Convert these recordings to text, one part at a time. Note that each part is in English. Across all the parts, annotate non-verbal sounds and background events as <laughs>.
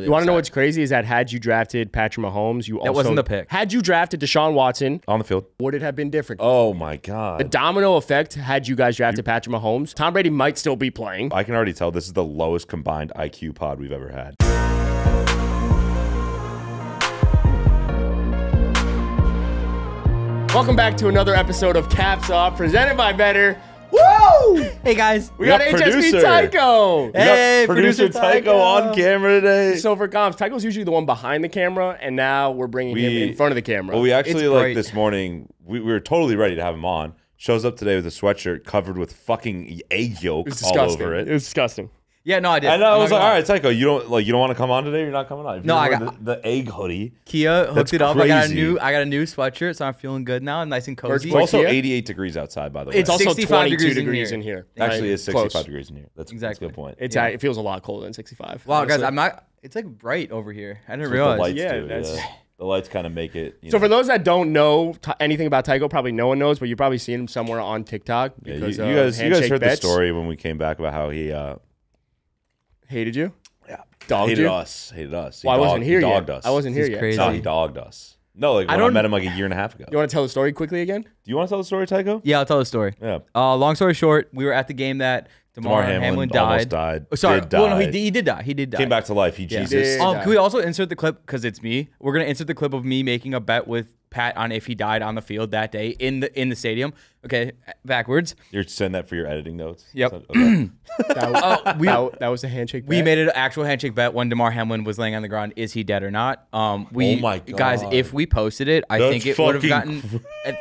You want to know what's crazy is that had you drafted Patrick Mahomes, you also wasn't the pick. Had you drafted Deshaun Watson, on the field. would it have been different? Oh my god! The domino effect had you guys drafted Patrick Mahomes, Tom Brady might still be playing. I can already tell this is the lowest combined IQ pod we've ever had. Welcome back to another episode of Caps Off, presented by Betr. Woo! Hey guys. We got, got HSB producer. TyKo. We got Hey, producer, producer TyKo, TyKo. on camera today. So for comps, TyKo's usually the one behind the camera, and now we're bringing him in front of the camera. well, we actually It's like great. this morning. We, we were totally ready to have him on. Shows up today with a sweatshirt covered with fucking egg yolk it's all disgusting. over it. It was disgusting. Yeah, no, I did. I know. I I'm was not like, gonna all lie. right, TyKo, you don't like you don't want to come on today. You're not coming on. If No, you're I wearing got- the, the egg hoodie. Kia hooked That's it up. I got a crazy. new I got a new sweatshirt, so I'm feeling good now. Nice and cozy. It's also 88 degrees outside, by the way. It's also 65 22 degrees degrees, in in here. here. actually Right? is 65 Close. degrees in here. That's, Exactly. that's a good point. It's Yeah. uh, it feels a lot colder than 65. wow, guys, honestly. I'm not it's like bright over here. I didn't That's what realize. the lights Yeah, do. that's- yeah. The lights kind of make it. You So know, for those that don't know t- anything about TyKo, probably no one knows, but you've probably seen him somewhere on TikTok yeah, you, because you of guys, you guys handshake heard bets. the story when we came back about how he uh, Hated you? yeah, Dogged hated you? us, hated us. He Well, I wasn't dogged- here he yet. dogged us. I wasn't This here is yet. crazy. No, he dogged us. No, like I when I, don't- met him like a year and a half ago. You want to tell the story quickly again? Do you want to tell the story, TyKo? Yeah, I'll tell the story. Yeah. Uh, long story short, we were at the game that Damar, Damar Hamlin, Hamlin, almost died. died. Oh, sorry. Did Well, no, he die. did, he did die. He did die. Came back to life. He Yeah. Jesus. Did- Um, can we also insert the clip because it's me? We're gonna insert the clip of me making a bet with Pat on if he died on the field that day in the in the stadium. Okay, backwards. You're sending that for your editing notes. Yep. Okay. <clears throat> That <laughs> was, Oh, we- that, that was a handshake. We bet? made an actual handshake bet when Damar Hamlin was laying on the ground. Is he dead or not? Um, we Oh my guys, if we posted it, I That's think it would have gotten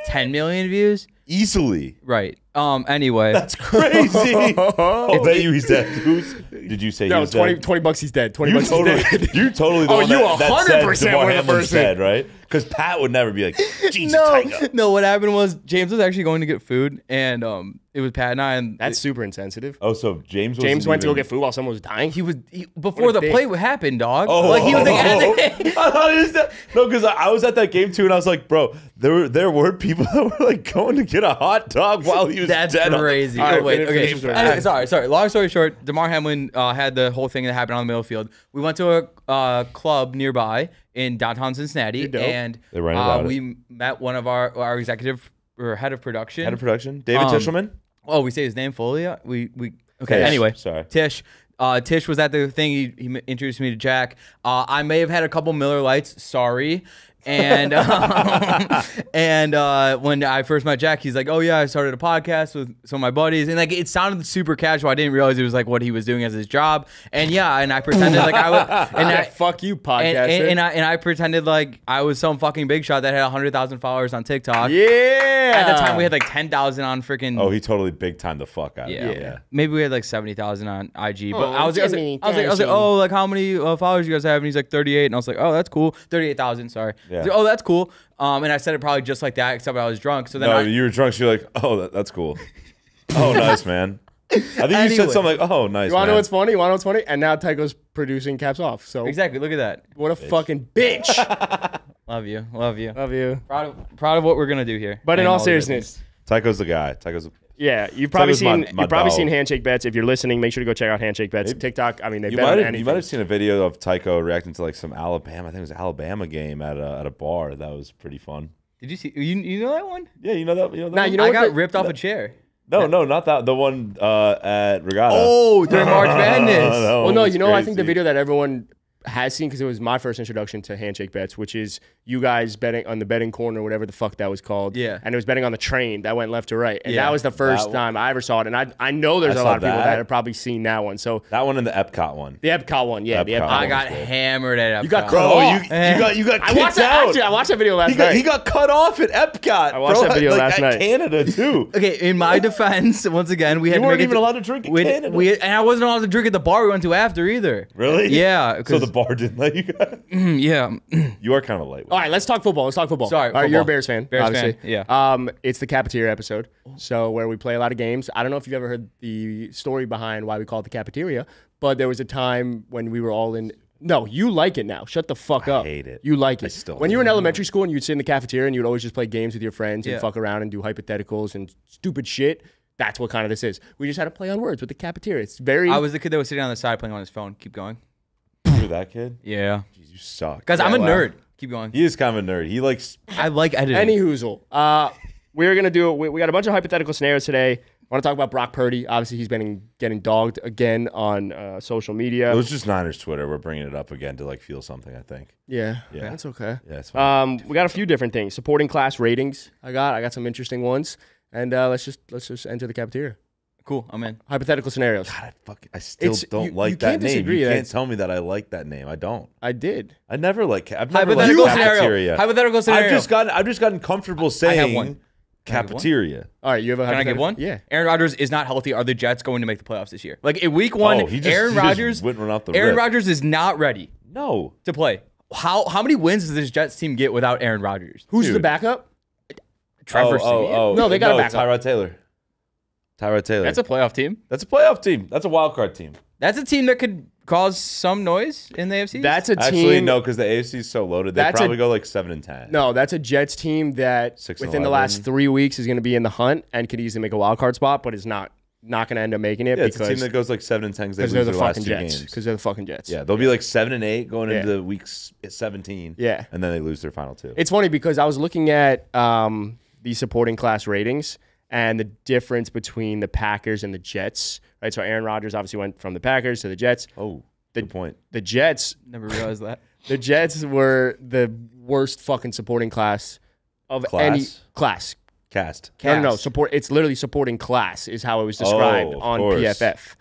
10 million views. Easily. Right. Um. Anyway, <laughs> That's crazy. I'll bet you he's dead. Who's? Did you say he No, was 20, dead? 20 bucks he's dead. 20 You bucks totally, he's dead. you totally the Oh, one you that, that 100% Damar were the Hamlin's person. dead, right? Because Pat would never be like, Jesus, no, TyKo. no. What happened was James was actually going to get food, and um, it was Pat and I, and That's super insensitive. Oh, so James James went to go get food while someone was dying. he was he, before the dick. play happened, dog. Oh, like he was like, oh, at the- I thought he was no, because I, I was at that game too, and I was like, bro, there were there were people <laughs> that were like going to get a hot dog while he was That's dead. on- <laughs> crazy. All right, oh, wait, okay. finish the. Anyway, sorry, sorry. Long story short, Damar Hamlin uh, had the whole thing that happened on the middle field. We went to a uh, club nearby in downtown Cincinnati, and uh, about it. we met one of our our executive or head of production. Head of production, David Um, Tishelman. Oh, we say his name fully. Uh, We we okay. Tish, Anyway, sorry. Tish. Uh, Tish was at the thing. He, he introduced me to Jack. Uh, I may have had a couple Miller Lites. Sorry. And <laughs> um, and uh, when I first met Jack, he's like, "Oh yeah, I started a podcast with some of my buddies," and like it sounded super casual. I didn't realize it was like what he was doing as his job. And yeah, and I pretended like I was, <laughs> and Yeah, I, fuck you, and, podcaster. and, and I and I pretended like I was some fucking big shot that had hundred thousand followers on TikTok. yeah. At the time, we had like ten thousand on freaking. Oh, he totally big time the fuck out. Yeah. of yeah. Maybe we had like 70,000 on IG. But Oh, I, was, I, was, Jimmy, I, was like, I was like, oh, like how many uh, followers you guys have? And he's like 38. And I was like, oh, that's cool. 38,000, sorry. I was Yeah. like, oh, that's cool. Um, and I said it probably just like that, except I was drunk. So then No, I, you were drunk. So you're like, oh, that, that's cool. <laughs> Oh, nice, man. I think you Anyway. said something like, oh, nice. You want to know what's funny? You want to know what's funny? And now TyKo's producing caps off. So exactly. Look at that. what a fucking bitch. <laughs> <laughs> Love you. Love you. Love you. proud, of, proud of what we're going to do here. But in And all seriousness, TyKo's the guy. TyKo's. Yeah, you've probably TyKo's my- seen my you've probably dog. seen handshake bets. If you're listening, make sure to go check out handshake bets. Maybe- TikTok. I mean, they You bet might on have you might have seen a video of TyKo reacting to like some Alabama. I think it was an Alabama game at a at a bar. That was pretty fun. Did you see? You, you know that one? Yeah, you know that. You know that. Nah, one? you know I got the- ripped off a chair. no, no, not that. The one uh, at Regatta. Oh, during March <laughs> Madness. that Well, no, you know, I think the video that everyone has seen because it was my first introduction to handshake bets, which is you guys betting on the betting corner, whatever the fuck that was called. Yeah. And it was betting on the train that went left to right, and Yeah. that was the first That- time I ever saw it. And I I know there's I a lot of people that. that have probably seen that one. So That one and the Epcot one. the Epcot one, yeah, the Epcot Epcot. I got good. hammered at Epcot. You got Epcot. cut Bro, oh, you, off. you <laughs> got you got I watched that. out. Actually, I watched that video last he got night. he got cut off at Epcot. I watched bro, that video like, last at night. Canada too. <laughs> Okay, in my defense, once again, we had You to weren't make it even to- allowed to drink in we, Canada. we and I wasn't allowed to drink at the bar we went to after either. Really? Yeah. So 'cause- the bar didn't let you. Guys. yeah. You are kind of late. All right, let's talk football. Let's talk football. Sorry, All right, you're a football. Bears fan. Bears obviously. fan, yeah. Um, it's the cafeteria episode, so where we play a lot of games. I don't know if you've ever heard the story behind why we call it the cafeteria, but there was a time when we were all in. No, you like it now. Shut the fuck up. hate it. You like it. still when you were in elementary school and you'd sit in the cafeteria and you'd always just play games with your friends and Yeah. fuck around and do hypotheticals and stupid shit. That's what kind of this is. We just had to play on words with the cafeteria. It's very. I was the kid that was sitting on the side playing on his phone. Keep going. You were that kid? Yeah, Jeez, you suck. guys, I'm a wow. nerd. Keep going. He is kind of a nerd. He likes. I like editing. Any hoozle. Uh, we're gonna do. We, we got a bunch of hypothetical scenarios today. I want to talk about Brock Purdy. Obviously, he's been getting dogged again on uh, social media. It was just Niners Twitter. We're bringing it up again to like feel something. I think. yeah, Yeah. that's okay. Yeah, it's fine. Um, we got a few different things. Supporting class ratings. I got. I got some interesting ones. And uh, let's just let's just enter the cafeteria. Cool. I'm in. Hypothetical scenarios. God, I fuck. I still It's- don't you- like you that can't name. disagree, You can't that's- tell me that I like that name. I don't. I did. I never like. I've never Hypothetical liked scenario. cafeteria. Hypothetical scenario. I've just gotten. I've just gotten comfortable saying have one. Can I give one? cafeteria. All right, you have a Can I give hypothetical- one? Yeah. Aaron Rodgers is not healthy. Are the Jets going to make the playoffs this year? Like in week one, Oh, he just- Aaron he just Rodgers. went right off the Aaron rip. Rodgers is not ready No. to play. How how many wins does this Jets team get without Aaron Rodgers? Who's the Dude. backup? Trevor oh, oh, Siemian? oh. No, they got a no, backup. Tyrod Taylor. Tyrod Taylor. That's a playoff team. That's a playoff team. That's a wild card team. That's a team that could cause some noise in the AFC. That's a team. Actually, no, because the AFC is so loaded. They That's a- probably go like seven and ten. No, that's a Jets team that Six and within the last three weeks is going to be in the hunt and could easily make a wild card spot, but is not not going to end up making it Yeah, it's a team that goes like seven and ten because they they're the their last fucking two Jets. Because they're the fucking Jets. Yeah, they'll be like seven and eight going into Yeah. the weeks seventeen. Yeah. and then they lose their final two. It's funny because I was looking at um, the supporting class ratings and the difference between the Packers and the Jets. Right, so Aaron Rodgers obviously went from the Packers to the Jets. oh, The- good point. The Jets, Never realized that. <laughs> the Jets were the worst fucking supporting class of any Class? class. Cast. No, no, no, support. It's literally supporting class is how it was described Oh, on course. PFF.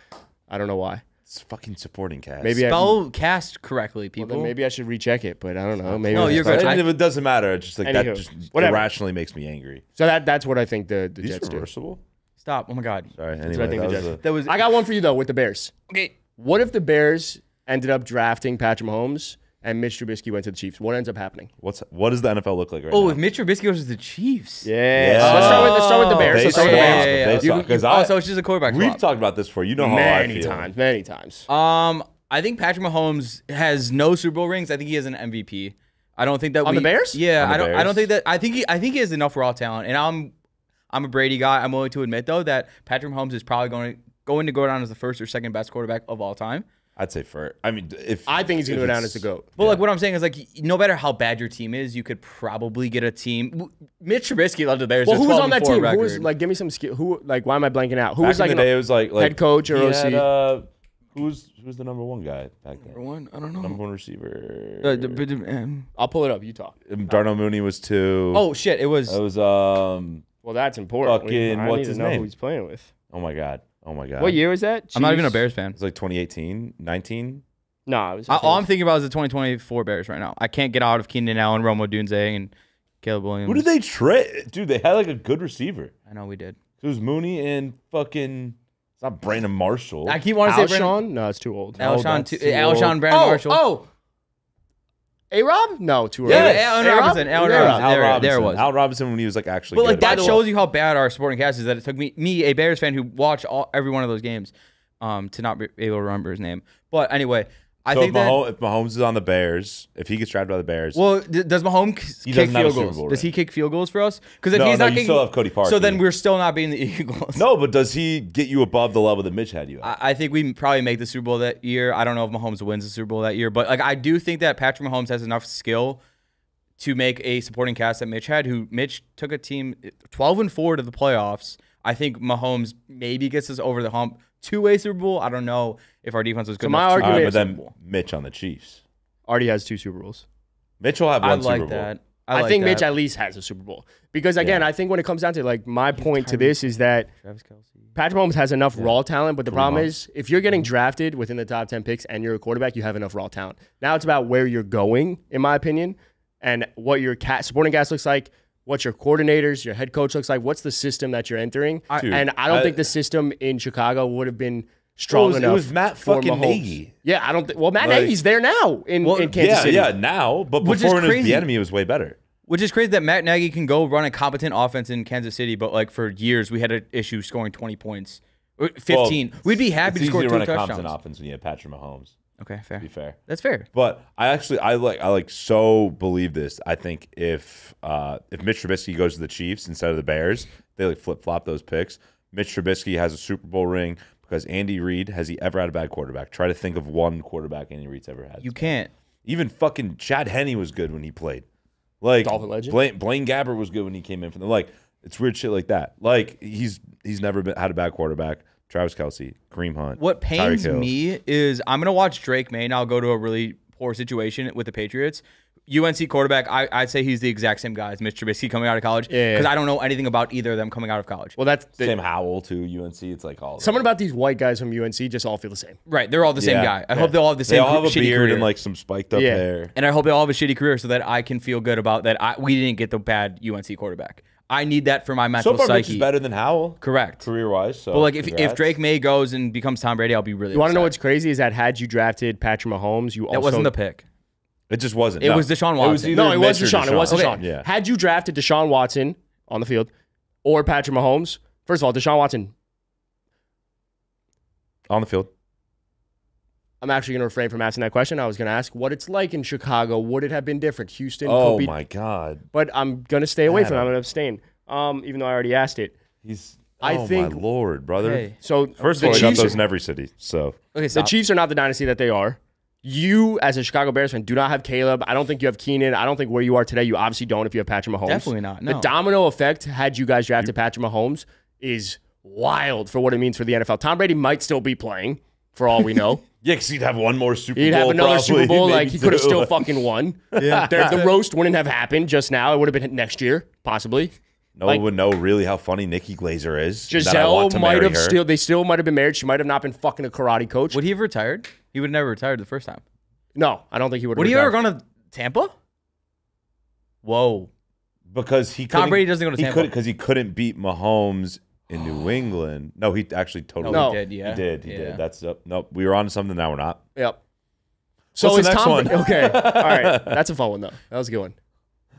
I don't know why. It's fucking supporting cast. Maybe I, Spell cast correctly, people. then maybe I should recheck it, but I don't know. Maybe No, you're good. And I- it doesn't matter, it's just like that just whatever. irrationally makes me angry. So that that's what I think the, the These Jets do. reversible? Stop. Oh my God. Sorry. what I Anyway, think that the was a, That was I got one for you though with the Bears. okay. What if the Bears ended up drafting Patrick Mahomes and Mitch Trubisky went to the Chiefs? What ends up happening? what's what does the NFL look like right Oh, now? if Mitch Trubisky goes to the Chiefs. Yeah. Yeah. So let's start with let's start with the Bears. Face Let's start with the. Bears. yeah, yeah, yeah. You- 'cause you- I- oh, so it's just a quarterback We've swap. talked about this before. You know how I Many feel. times, many times. Um, I think Patrick Mahomes has no Super Bowl rings. I think he has an MVP. I don't think that On we, the Bears? Yeah, the I don't. I don't think that. I think he. I think he has enough raw talent, and I'm, I'm a Brady guy. I'm willing to admit though that Patrick Mahomes is probably going to going to go down as the first or second best quarterback of all time. I'd say for. I mean, if I think he's gonna if go down it's- as the goat. But like what I'm saying is like no matter how bad your team is, you could probably get a team. Mitch Trubisky led the Bears. Well, to who was 12 on that and four team? Who Record. was like? Give me some skill. Who like? Why am I blanking out? Who Back was like? in the day, it was like, like head coach or OC? Had, uh, who's who's the number one guy back then? one? I don't know. Number one receiver. Uh, d- b- d- um, I'll pull it up. You talk. Um, Darnell Mooney was two. oh shit! It was. It was um. Well, that's important. We- Fucking- I what's need to his know name? who he's playing with. Oh my god. Oh my god. What year was that? I'm not even a Bears fan. It's like 2018, 19. No, it was. I, all I'm thinking about is the 2024 Bears right now. I can't get out of Keenan Allen, Rome Odunze, and Caleb Williams. Who did they trade? Dude, they had like a good receiver. I know we did. It was Mooney and fucking. It's not Brandon Marshall. I keep wanting to say Brandon, Alshon? No, it's too old. Al- Alshon, that's too, too Alshon, old. Brandon oh, Marshall. oh. A Rob? No, too early. Yeah, Yes. Allen A-Rob? Robinson. Allen Robinson. Al There, Robinson. there it was. Al Robinson when he was like actually But like good. that the shows you how bad our supporting cast is. That it took me, me, a Bears fan who watched all, every one of those games, um, to not be able to remember his name. But anyway, I so think if that. Mahomes, if Mahomes is on the Bears, if he gets drafted by the Bears, Well, d- does Mahomes He kick field goals? Bowl Does he kick field goals for us? Because if No, he's no, not kicking, still have Cody So then we're still not beating the <laughs> Eagles. no, but does he get you above the level that Mitch had you at? I I think we probably make the Super Bowl that year. I don't know if Mahomes wins the Super Bowl that year, but like I do think that Patrick Mahomes has enough skill to make a supporting cast that Mitch had. Who Mitch took a team 12 and four to the playoffs. I think Mahomes maybe gets us over the hump to way Super Bowl. I don't know if our defense was good. my enough to argument- All right, win but then Mitch on the Chiefs. Already has two Super Bowls. Mitch will have I one like Super Bowl. that. I, I, like think that. Mitch at least has a Super Bowl. Because again, Yeah. I think when it comes down to like my point to this is that Travis Kelce. Patrick Mahomes has enough raw talent, but the problem is if you're getting mm-hmm. drafted within the top 10 picks and you're a quarterback, you have enough raw talent. Now it's about where you're going, in my opinion, and what your cat supporting cast looks like, what your coordinators, your head coach looks like, what's the system that you're entering. Dude, and I don't I- think the system in Chicago would have been Well, strong it was, it enough. was Matt fucking Mahomes. Nagy. Yeah, I don't think. Well, Matt Like- Nagy's there now in, Well, in Kansas Yeah, City. yeah, yeah. now, but Which is before when it was crazy. the enemy, it was way better. Which is crazy that Matt Nagy can go run a competent offense in Kansas City, but like for years we had an issue scoring 20 points, uh, 15. Well, We'd be happy to score easy two to run a touchdowns. competent offense when you have Patrick Mahomes. Okay, fair. To be fair. That's fair. But I actually I like I like so believe this. I think if uh if Mitch Trubisky goes to the Chiefs instead of the Bears, they like flip flop those picks. Mitch Trubisky has a Super Bowl ring because Andy Reid has he ever had a bad quarterback? Try to think of one quarterback Andy Reid's ever had. You can't. Even fucking Chad Henne was good when he played. Like Dolphin legend? Blaine, Blaine Gabbert was good when he came in from the like. It's weird shit like that. Like he's he's never been had a bad quarterback. Travis Kelce, Kareem Hunt. What pains me is I'm gonna watch Drake Maye now go to a really poor situation with the Patriots. UNC quarterback, I, I'd say he's the exact same guy as Mitch Trubisky coming out of college. Yeah, yeah. Because I don't know anything about either of them coming out of college. Well, that's the, Sam Howell to UNC. It's like all of something about these white guys from UNC just all feel the same. right, they're all the same Yeah, guy. I yeah. hope they all have the same. They same all have a shitty beard career. and like some spiked up Yeah. hair. and I hope they all have a shitty career so that I can feel good about that. I, we didn't get the bad UNC quarterback. I need that for my mental So far, Mitch psyche. is better than Howell Correct. career wise. So But like if, if. Drake Maye goes and becomes Tom Brady, I'll be really. You want to know what's crazy is that had you drafted Patrick Mahomes, you That also wasn't the pick. it just wasn't. It no. was Deshaun It was Watson. no, it was Mitch or Deshaun. It was Okay. Deshaun. Yeah. Had you drafted Deshaun Watson on the field or Patrick Mahomes, first of all, Deshaun Watson, on the field. I'm actually going to refrain from asking that question. I was going to ask what it's like in Chicago. Would it have been different? Houston, Oh Kobe, my god, but I'm going to stay away from it. I'm going to abstain, um, even though I already asked it. he's. I oh think- my lord, brother. Hey. So First the of all, you got Chiefs, those in every city. So Okay, the. Chiefs are not the dynasty that they are. You, as a Chicago Bears fan, do not have Caleb. I don't think you have Keenan. I don't think where you are today, you obviously don't if you have Patrick Mahomes. Definitely not, The domino effect, had you guys drafted Patrick Mahomes, is wild for what it means for the NFL. Tom Brady might still be playing, for all we know. <laughs> yeah, because he'd have one more Super Bowl. He'd have another probably, Super Bowl. <laughs> Like he could have still fucking won. Yeah, <laughs> the roast wouldn't have happened just now. It would have been next year, possibly. No like- one would know really how funny Nikki Glazer is. and Gisele might have her. still. They still might have been married. She might have not been fucking a karate coach. Would he have retired? He would have never retired the first time. no, I don't think he would. Would he ever gone to Tampa? Whoa. because he Tom Brady doesn't go to Tampa. couldn't because he couldn't beat Mahomes in New England. No, he actually totally No. he did, yeah. He did. He Yeah. did. That's uh, no. We were on to something. Now we're not. Yep. So What's is the next Tom one? Okay? <laughs> All right, that's a fun one though. That was a good one.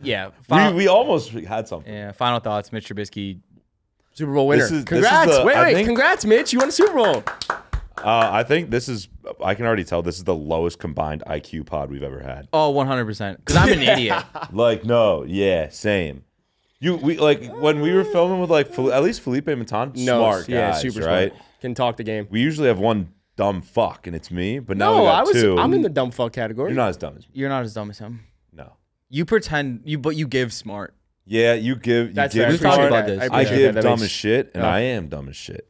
Yeah. Final, we, we almost had something. yeah. Final thoughts. Mitch Trubisky. Super Bowl winner. This is- this is congrats! the- wait, I wait, think- congrats, Mitch! You won a Super Bowl. Uh, I think this is. I can already tell this is the lowest combined IQ pod we've ever had. Oh, 100%. Because I'm an <laughs> idiot. Like, no, yeah, same. You we like when we were filming with like Fel- at least Felipe Matan, No, smart yeah, guys, super right? smart. Can talk the game. We usually have one dumb fuck, and it's me. But now No, we got I was. two. I'm in the dumb fuck category. You're not as dumb as me. You're not as dumb as him. No. You pretend, you but you give smart. Yeah, you give. You That's give fair. I We've talked appreciate about this. I, I give that. That dumb makes- as shit, and Yeah. I am dumb as shit.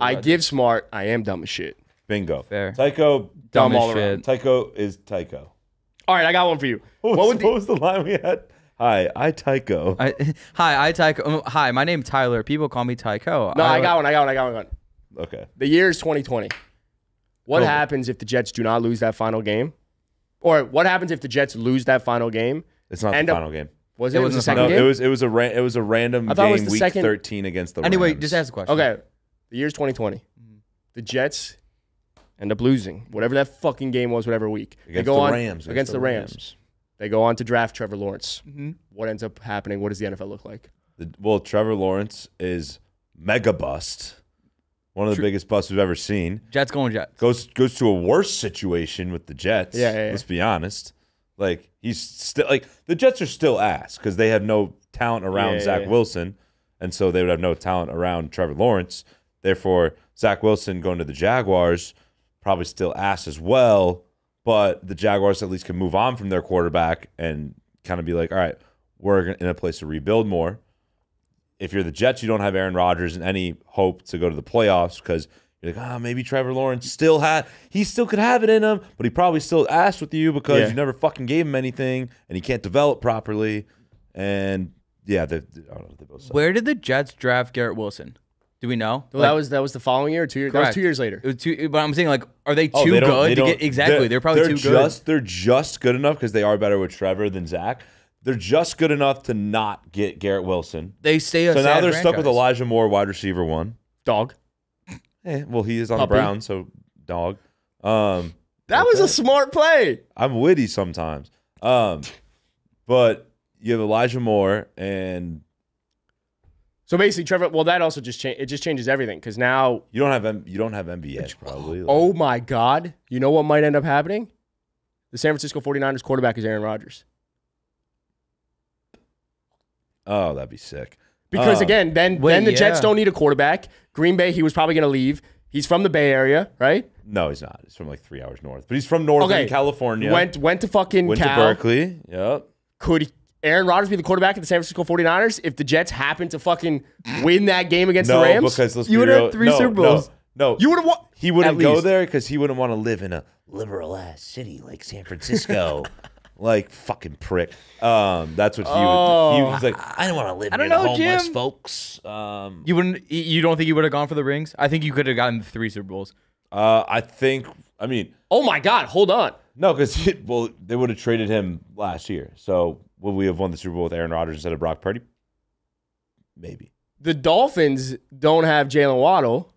I give smart. I am dumb as shit. Bingo. Fair. TyKo. Dumb Dumb all as around. shit. TyKo is TyKo. All right, I got one for you. What What was, would what was the line we had? Hi, I TyKo. I, <laughs> hi, I TyKo. um, Hi, my name's Tyler. People call me TyKo. no, I got one. I got one. I got one. okay. The year is 2020. What Oh. happens if the Jets do not lose that final game? Or what happens if the Jets lose that final game? It's not End the up- final game. Was it, It it was the wasn't second No, game? it was it was a ra- it was a random I thought it was game week second- 13 against the Rams. Anyway, Rams. just ask a question. Okay, the year's 2020. The Jets end up losing whatever that fucking game was, whatever week. they go the on Rams. against the Rams. They go on to draft Trevor Lawrence. Mm-hmm. What ends up happening? What does the NFL look like? The- well, Trevor Lawrence is mega bust. One of the biggest busts we've ever seen. Jets going Jets. Goes goes to a worse situation with the Jets. Yeah, yeah, yeah. Let's be honest. Like he's still like the Jets are still ass because they have no talent around Yeah, Zach yeah. Wilson, and so they would have no talent around Trevor Lawrence. Therefore, Zach Wilson going to the Jaguars probably still ass as well. But the Jaguars at least can move on from their quarterback and kind of be like, all right, we're in a place to rebuild more. If you're the Jets, you don't have Aaron Rodgers and any hope to go to the playoffs because you're like, ah, maybe Trevor Lawrence still had, he still could have it in him, but he probably still asked with you because Yeah. you never fucking gave him anything and he can't develop properly. And yeah, they, they- I don't know. They both. Where did the Jets draft Garrett Wilson? Do we know? Well, Like, that was that was the following year. Two years. That was two years later. It was two, but I'm saying like, are they too Oh, they don't- they good to get exactly? They're, probably they're too just, They're just good enough because they are better with Trevor than Zach. They're just good enough to not get Garrett Wilson. They stay. A So now they're stuck with. Elijah Moore, wide receiver one. Dog. Eh, well, he is on Puppy. the Browns, so dog. Um, That was a smart play. I'm witty sometimes. Um, but you have Elijah Moore and So basically, Trevor. Well, that also just cha- it just changes everything because now, you don't have M- you don't have MBS probably. Like, oh my God, you know what might end up happening? The San Francisco 49ers quarterback is Aaron Rodgers. oh, that'd be sick. Because Um, again, then wait, then the Jets don't need a quarterback. Green Bay, he was probably going to leave. He's from the Bay Area, right? No, he's not. He's from like three hours north, but he's from Northern Okay. California. Went went to fucking went to Berkeley. Yep. Could Aaron Rodgers be the quarterback of the San Francisco 49ers if the Jets happen to fucking win that game against No, the Rams? because let's You be would've real. three no, Super Bowls. No, no. you would have won. he wouldn't go least. there because he wouldn't want to live in a liberal ass city like San Francisco. <laughs> like fucking prick. Um, that's what he would. He Oh. was like, I don't want to live I don't near the know, homeless Jim. folks. Um, You wouldn't. You don't think you would have gone for the rings? I think you could have gotten the three Super Bowls. uh, I think. I mean, Oh my God! Hold on. No, because <laughs> well, they would have traded him last year. So would we have won the Super Bowl with Aaron Rodgers instead of Brock Purdy? Maybe. The Dolphins don't have Jaylen Waddle.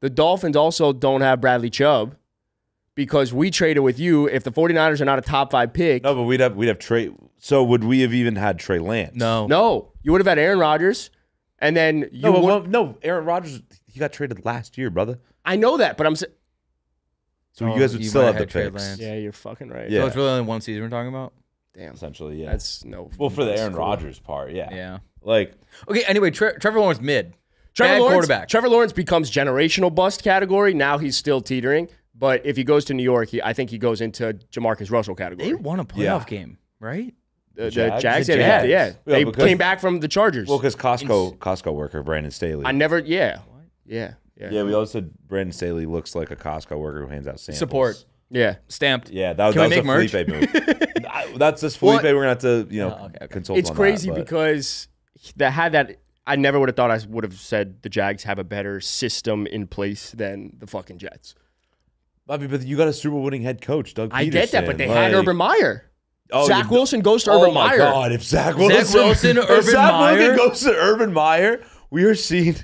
The Dolphins also don't have Bradley Chubb because we traded with you. If the 49ers are not a top five pick, No, but we'd have we'd have Trey. So would we have even had Trey Lance? No. no, you would have had Aaron Rodgers. And then you No, but would, well, no. Aaron Rodgers he got traded last year, brother. I know that, but I'm saying, So Oh, you guys would you still have have the had Trey picks. Lance. yeah, you're fucking right. Yeah. So it's really only one season we're talking about. Damn. Essentially, yeah. That's no. well for the Aaron cool. Rodgers part, yeah. Yeah. Like Okay. Anyway, Tre- Trevor Lawrence mid. Trevor Bad Lawrence, quarterback. Trevor Lawrence becomes generational bust category. Now he's still teetering, but if he goes to New York, he, I think he goes into JaMarcus Russell category. They won a playoff Yeah. game, right? the, the Jags? Jags, The yeah, Jags. yeah, Yeah, they because- came back from the Chargers. well, because Costco Costco worker Brandon Staley. I never, yeah, yeah, yeah, yeah, we also said Brandon Staley looks like a Costco worker who hands out samples. Support. yeah. Stamped. Yeah, that, was- Can that was a merch? Felipe move. <laughs> I- That's just Felipe. We're gonna have to you know Oh, okay, okay. consult. It's on crazy that, but- because that had that. I never would have thought I would have said the Jags have a better system in place than the fucking Jets. Bobby, but you got a Super Bowl winning head coach, Doug. I get that, but they Pederson. had Like- Urban Meyer. Oh, Zach you- Wilson goes to Oh Urban my Meyer. God! If Zach Wilson, Wilson, <laughs> if Urban Zach Meyer? Wilson goes to Urban Meyer, we are seeing,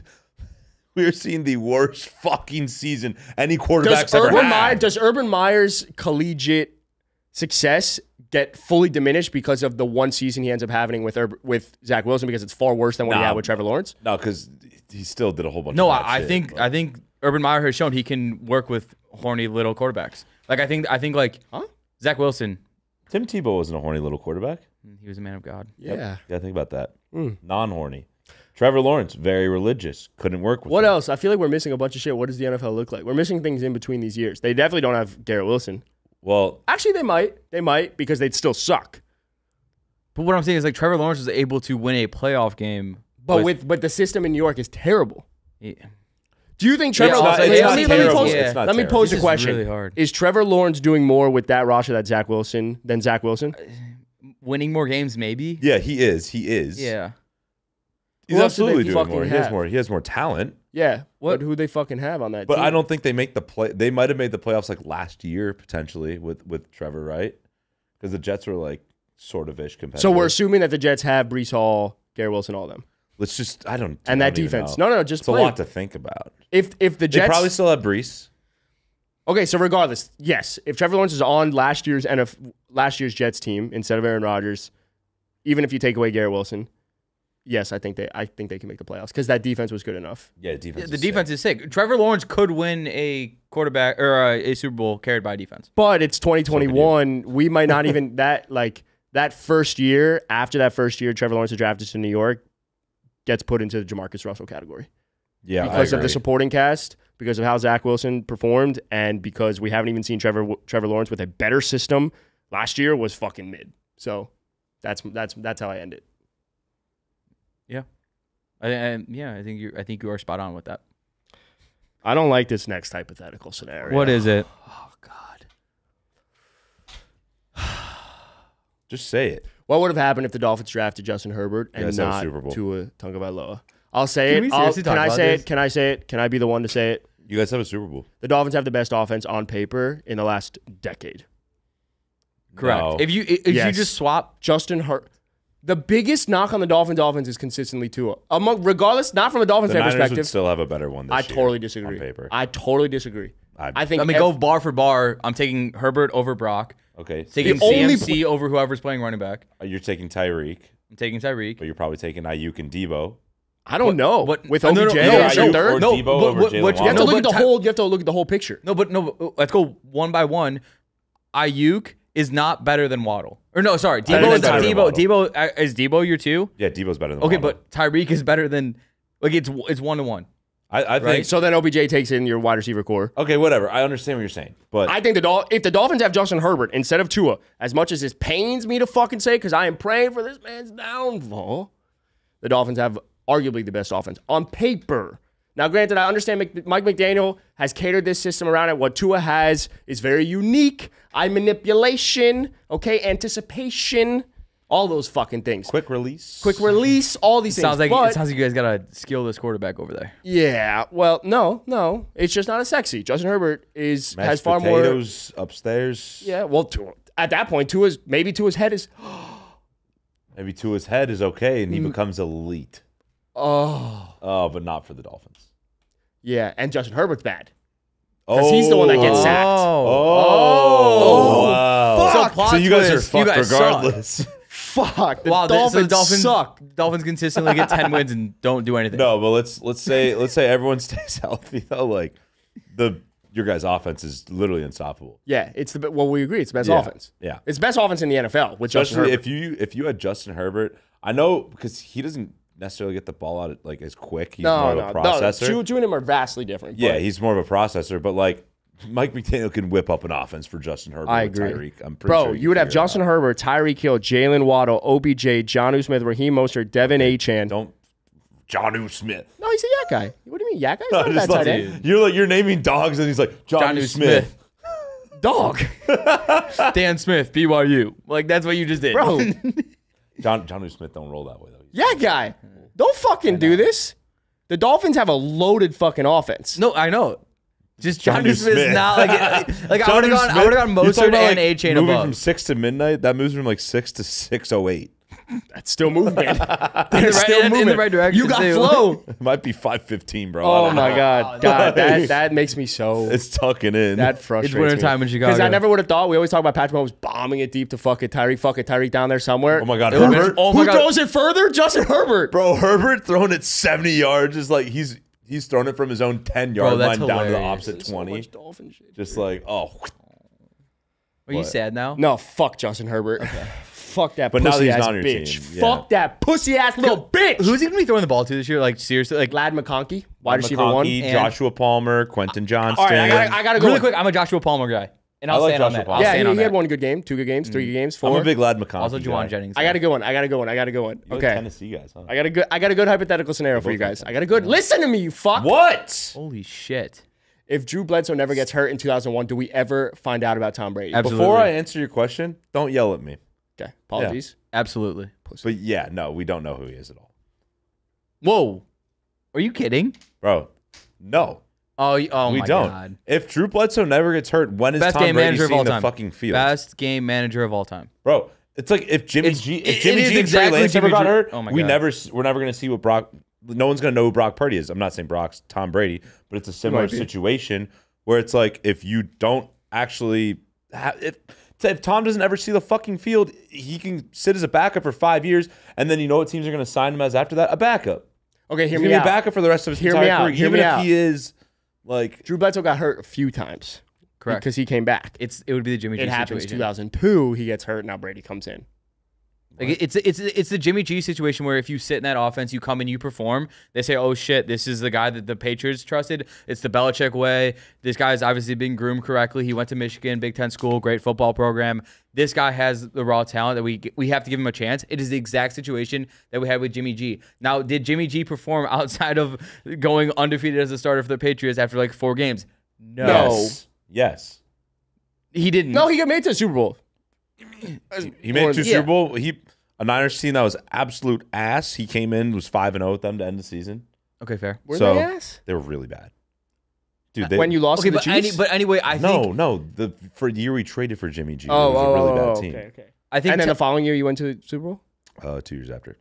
we are seeing the worst fucking season any Does quarterback's ever Urban had. Meyer does Urban Meyer's collegiate success get fully diminished because of the one season he ends up having with Urb- with Zach Wilson because it's far worse than what he Nah. had with Trevor Lawrence? no, because he still did a whole bunch. No, of bad I, I shit, think but- I think Urban Meyer has shown he can work with horny little quarterbacks. Like I think I think like Huh? Zach Wilson, Tim Tebow wasn't a horny little quarterback. he was a man of God. Yeah. Yeah, think about that. Hmm. Non-horny. Trevor Lawrence, very religious, couldn't work with. What him. else? I feel like we're missing a bunch of shit. What does the NFL look like? We're missing things in between these years. They definitely don't have Garrett Wilson. Well, Actually, they might. They might because they'd still suck. But what I'm saying is like Trevor Lawrence was able to win a playoff game. But with but the system in New York is terrible. Yeah. Do you think Trevor? it's not- let, it's me- not let me, let me pose, Yeah. Let me pose This a is question: really hard. Is Trevor Lawrence doing more with that roster that Zach Wilson than Zach Wilson? Uh, winning more games, maybe. yeah, he is. He is. Yeah. He's Who else do they absolutely doing more. He has more. He has more talent. Yeah. What- But who they fucking have on that? But team? I don't think they make the play. They might have made the playoffs like last year potentially with with Trevor, right? Because the Jets were like sort of ish competitive. So we're assuming that the Jets have Breece Hall, Garrett Wilson, all of them, let's just I don't and I that don't defense. No, no, just It's a lot to think about. if if the They Jets probably still have Breece. Okay, so regardless, yes, if Trevor Lawrence is on last year's NF, last year's Jets team instead of Aaron Rodgers, even if you take away Garrett Wilson, yes, I think they I think they can make the playoffs because that defense was good enough. Yeah, defense. The is defense sick. is sick. Trevor Lawrence could win a quarterback or uh, a Super Bowl carried by defense. But it's 2021. we might not even <laughs> that like that first year after that first year, Trevor Lawrence is drafted to New York, gets put into the JaMarcus Russell category Yeah, I because of the supporting cast, because of how Zach Wilson performed, and because we haven't even seen Trevor Trevor Lawrence with a better system. Last year was fucking mid. So that's that's that's how I end it. I, I, yeah, I think you I think you are spot on with that. I don't like this next hypothetical scenario. What is it? <sighs> Oh God. <sighs> Just say it. What would have happened if the Dolphins drafted Justin Herbert and guys have a not Super Bowl. Tua Tagovailoa? I'll say Can it. I'll, can I say this? it? Can I say it? Can I be the one to say it? You guys have a Super Bowl. The Dolphins have the best offense on paper in the last decade. Correct. No. If you if you just swap Justin Herbert. The biggest knock on the Dolphins offense is consistently Tua. Among regardless, not from a Dolphins The fan Niners would still have a better one. This I year totally disagree. On paper. I totally disagree. I- I think I mean ev- go bar for bar, I'm taking Herbert over Brock. okay. Taking The only CMC over whoever's playing running back. Uh, you're taking Tyreek, I'm taking Tyreek. but you're probably taking Aiyuk and Deebo. I don't know. what- With oh, no, OBJ, no, no, or no, Shaq no, third? or no, Deebo but over what- Jaylen you You have to No, look but at the Ty- whole. You have to look at the whole picture. No, but no. But, let's go one by one. Aiyuk is not better than Waddle. Or no, sorry, Tyreek Deebo is is better than Deebo. Waddle. Deebo uh, is Deebo your two. Yeah, Deebo's better than Okay, Waddle. but Tyreek is better than like it's it's one to one. I, I think Right. So then OBJ takes in your wide receiver core. okay, whatever. I understand what you're saying, but I think the Dol- if the Dolphins have Justin Herbert instead of Tua, as much as it pains me to fucking say, because I am praying for this man's downfall, the Dolphins have arguably the best offense on paper. Now, granted, I understand Mc- Mike McDaniel has catered this system around it. What Tua has is very unique. Eye manipulation, okay, anticipation, all those fucking things. Quick, release. quick release. release, all these things. Sounds like But- it sounds like you guys got a skilless quarterback over there. yeah. Well, no, no, it's just not as sexy. Justin Herbert is Mashed has far more. potatoes upstairs. Yeah, well, Tua, at that point, Tua's maybe Tua's head is. <gasps> Maybe to his head is okay, Mm. and he becomes elite. Oh, Oh, but not for the Dolphins. Yeah, and Justin Herbert's bad Oh, because he's the one that gets sacked. Oh, wow. fuck. So, plot you guys twist. are fucked guys suck. regardless. <laughs> <laughs> Fuck, the Wow, the- Dolphins, so the Dolphins suck. Dolphins consistently get ten wins and don't do anything. no, but let's let's say let's say everyone <laughs> stays healthy though. Like the your guys' offense is literally unstoppable. Yeah, it's the well, we agree, it's the best Yeah. offense. Yeah. It's best offense in the NFL with Justin Especially Herbert. if you if you had Justin Herbert, I know because he doesn't necessarily get the ball out like as quick. He's no, more no, of a no, processor. Two, two and him are vastly different. yeah, he's more of a processor, but like Mike McDaniel can whip up an offense for Justin Herbert. I agree. Tyreek. I'm pretty bro, sure he you would have Justin out. Herbert, Tyreek Hill, Jaylen Waddle, OBJ, John Smith, Raheem Mostert, De'Von Achane. Don't John Smith. No, he's a yak guy. What do you mean yak guy? He's not a Just bad tight end. you're like you're naming dogs, and he's like John, Jonnu Smith. <laughs> Dog, Dan Smith, BYU. Like that's what you just did, bro. <laughs> John John Smith don't roll that way though. Yeah, guy. Don't fucking do this. The Dolphins have a loaded fucking offense. no, I know. Just John Jonnu Smith is Smith. not like like <laughs> I would have gone. I Smith, would have gone you're talking Mostert about, and like, A chain moving above. from six to midnight. That moves from like six to six oh eight. That's still movement. in, <laughs> They're the right, still in, the right direction. You got too. flow. It might be five fifteen, bro. Oh my know. god, <laughs> God, that that makes me so. It's tucking in. That frustrates winter me. time in Because I never would have thought. We always talk about Patrick Mahomes bombing it deep to fucking Tyreek, fucking Tyreek down there somewhere. oh my god, It would've been- Herbert, oh my Who God. throws it further? Justin Herbert. bro, Herbert throwing it seventy yards is like he's he's throwing it from his own ten yard that's line down to the opposite So twenty. much Dolphin shit. Just like oh, Are you sad now? No, fuck Justin Herbert. <laughs> fuck that But now pussy he's ass not on your bitch. team, yeah. Fuck that pussy ass little bitch. Who's he gonna be throwing the ball to this year? Like seriously, like Ladd McConkey, wide receiver one. McConkey, and- Joshua Palmer, Quentin Johnston. All right, I gotta, I gotta go. really quick. I'm a Joshua Palmer guy, and I'll I like stand on that. Palmer. Yeah, he, on he had that. one good game, two good games, three mm. good games, four. I'm four. a big Ladd McConkey. Also, guy. Jauan Jennings. I gotta good one. I gotta go one. I gotta go one. You like Okay. Tennessee guys, huh? I got a good. I got a good hypothetical scenario for you guys. I got a good. Listen to me, you fuck. What? Holy shit! If Drew Bledsoe never gets hurt in 2001, do we ever find out about Tom Brady? Absolutely. Before I answer your question, don't yell at me. Okay. Apologies. Absolutely. But yeah, no, we don't know who he is at all, Whoa, are you kidding? bro. No, Oh, y- oh we my don't. god! If Drew Bledsoe never gets hurt, when is Best Tom game Brady manager of seeing all the time. fucking field, Best game manager of all time. bro? It's like if Jimmy It's- G, it- if Jimmy it is G and exactly Trey Lance Jimmy never got G- hurt, Oh my we God. never, s- we're never gonna see what Brock. No one's gonna know who Brock Purdy is. I'm not saying Brock's Tom Brady, but it's a similar situation where it's like if you don't actually, ha- if if Tom doesn't ever see the fucking field, he can sit as a backup for five years, and then you know what teams are gonna sign him as after that? A backup. Okay, hear He's me gonna out. be a backup for the rest of his Hear me entire out, career, hear even me if out. he is like Drew Bledsoe got hurt a few times. Correct. Because he came back. It's it would be the Jimmy G It happens situation. 2002. He gets hurt. Now Brady comes in. Like it's it's it's the Jimmy G situation where if you sit in that offense, you come and you perform. They say, "Oh shit, this is the guy that the Patriots trusted." It's the Belichick way. This guy's obviously being groomed correctly. He went to Michigan, Big Ten school, great football program. This guy has the raw talent that we we have to give him a chance. It is the exact situation that we had with Jimmy G. Now, did Jimmy G perform <laughs> outside of going undefeated as a starter for the Patriots after like four games? No, No. yes, yes. he didn't. No, he got made to the Super Bowl. He made two to Yeah. Super Bowl. He a Niners team that was absolute ass. He came in was five and zero with them to end the season. Okay, fair. Were So- they ass? They were really bad, dude. They, when you lost Okay, to the but any, Chiefs? but anyway, I no, think no, the for the year we traded for Jimmy G, oh, it was oh, a really oh, bad oh, team. okay, okay. I think And then the following year, you went to the Super Bowl. Uh, two years after.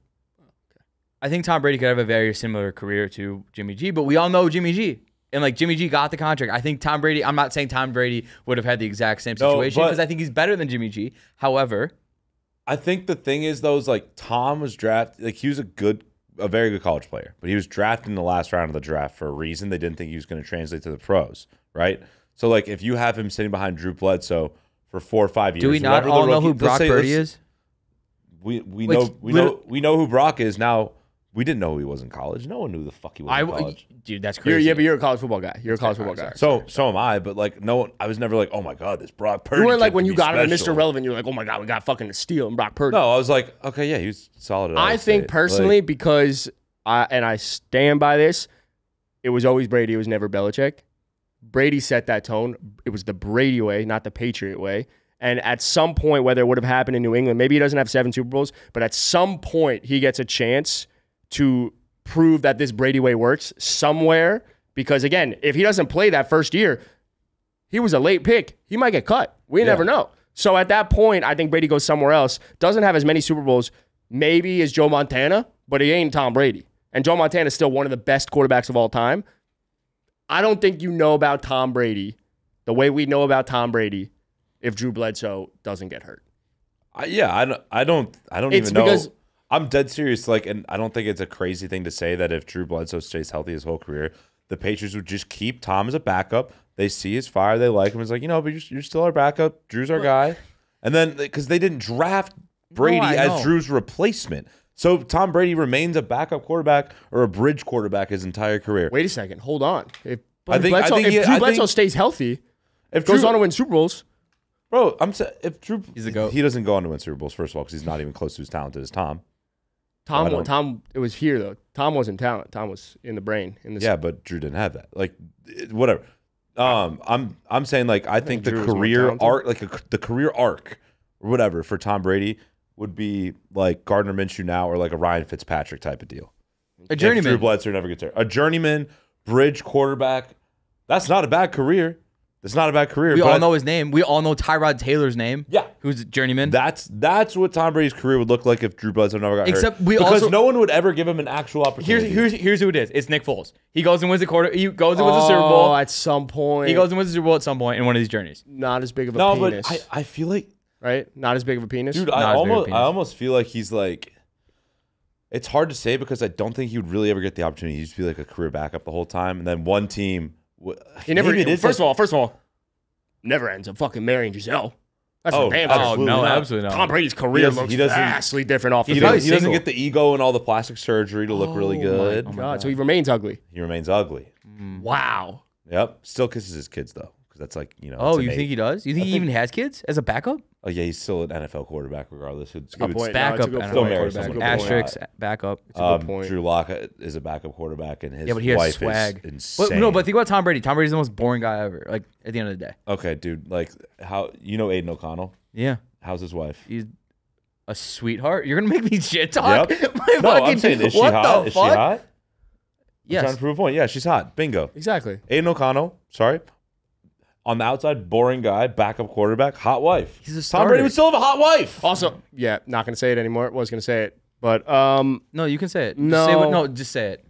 I think Tom Brady could have a very similar career to Jimmy G, but we all know Jimmy G. And like Jimmy G got the contract. I think Tom Brady, I'm not saying Tom Brady would have had the exact same situation but- because I think he's better than Jimmy G. However, I think the thing is though is like Tom was drafted like he was a good a very good college player, but he was drafted in the last round of the draft for a reason. They didn't think he was going to translate to the pros, right? So like if you have him sitting behind Drew Bledsoe for four or five years, do we not whoever the all know who Brock say- Purdy is? We we Like, know we know we know who Brock is now. We didn't know who he was in college. No one knew the fuck he was I, in college. dude, that's You're, crazy. yeah, but you're a college football guy. You're a college football guy. So so am I, but like no one. I was never like, oh my god, this Brock Purdy. you weren't like when you got him in Mr. special. Relevant, you were like, oh my god, we got fucking Steele and Brock Purdy. No, I was like, okay, yeah, he was solid. At I think State. personally Like, because I and I stand by this. It was always Brady. It was never Belichick. Brady set that tone. It was the Brady way, not the Patriot way. And at some point, whether it would have happened in New England, maybe he doesn't have seven Super Bowls, but at some point he gets a chance to prove that this Brady way works somewhere. Because again, if he doesn't play that first year, he was a late pick. He might get cut. We never know. So at that point, I think Brady goes somewhere else. Doesn't have as many Super Bowls. Maybe is Joe Montana, but he ain't Tom Brady. And Joe Montana is still one of the best quarterbacks of all time. I don't think you know about Tom Brady the way we know about Tom Brady if Drew Bledsoe doesn't get hurt. I, yeah, I don't, I don't, I don't It's even know. because- I'm dead serious. Like, and I don't think it's a crazy thing to say that if Drew Bledsoe stays healthy his whole career, the Patriots would just keep Tom as a backup. They see his fire, they like him. It's like you know, but you're, you're still our backup. Drew's our guy. And then because they didn't draft Brady I as know. Drew's replacement, so Tom Brady remains a backup quarterback or a bridge quarterback his entire career. Wait a second. Hold on. If, I think- I think if he- Drew Bledsoe think- stays healthy, If goes Drew, on to win Super Bowls, bro, I'm sa- if Drew, He's the GOAT. He doesn't go on to win Super Bowls first of all because he's not even close to as talented as Tom. Tom, I Tom, it was here though. Tom wasn't talent. Tom was in the brain. In the Yeah, but Drew didn't have that. Like, whatever. Um, I'm I'm saying like I think the Drew was more career arc, like a, the career arc, or whatever for Tom Brady would be like Gardner Minshew now, or like a Ryan Fitzpatrick type of deal. a If Drew journeyman. Bledsoe never gets there. A journeyman bridge quarterback. That's not a bad career. That's not a bad career. We but all know his name. We all know Tyrod Taylor's name. Yeah. Who's a journeyman. That's that's what Tom Brady's career would look like if Drew Bledsoe never got Except hurt. we because also- no one would ever give him an actual opportunity. here's here's who it is. It's Nick Foles. He goes and wins the quarter. He goes and wins the Super Oh, Bowl. at some point. He goes and wins the Super Bowl at some point in one of these journeys. not as big of a no, penis, but I, I feel like right? Not as big of a penis. Dude, Not I as big of a almost. I almost feel like he's like. It's hard to say because I don't think he would really ever get the opportunity. He'd just be like a career backup the whole time, and then one team. W- he never. maybe it is first like- of all, first of all, never ends up fucking marrying Gisele. That's Oh, for damn oh, sure. absolutely no, not. absolutely not. Tom Brady's career doesn't- looks he vastly different off the he, field. doesn't, he doesn't get the ego and all the plastic surgery to look really Oh good. Oh my oh God, so he remains ugly. He remains ugly. Mm. Wow. Yep, still kisses his kids though, because that's like you know. Oh, you innate. think he does? You think he even has kids as a backup? Oh yeah, he's still an NFL quarterback regardless. It's Good point. No, it's a Backup good NFL point. marry It's a good someone. point. Asterisk backup. It's a Um, point. Drew Lock is a backup quarterback, and his Yeah, but he has wife swag. is insane. But no, but think about Tom Brady. Tom Brady's the most boring guy ever. Like at the end of the day. okay, dude, like how you know Aidan O'Connell? Yeah. How's his wife? He's a sweetheart. You're gonna make me shit talk. Yep. <laughs> My No, I'm fucking- saying, is she what hot? The Is she fuck? hot? I'm trying to prove a point. Yeah, she's hot. Bingo. Exactly. Aidan O'Connell, sorry. On the outside, boring guy, backup quarterback, hot wife. He's a Tom. Brady would still have a hot wife. Also, yeah, not gonna say it anymore. Was gonna say it, but um, No, you can say it. Just No. Say what, no, just say it.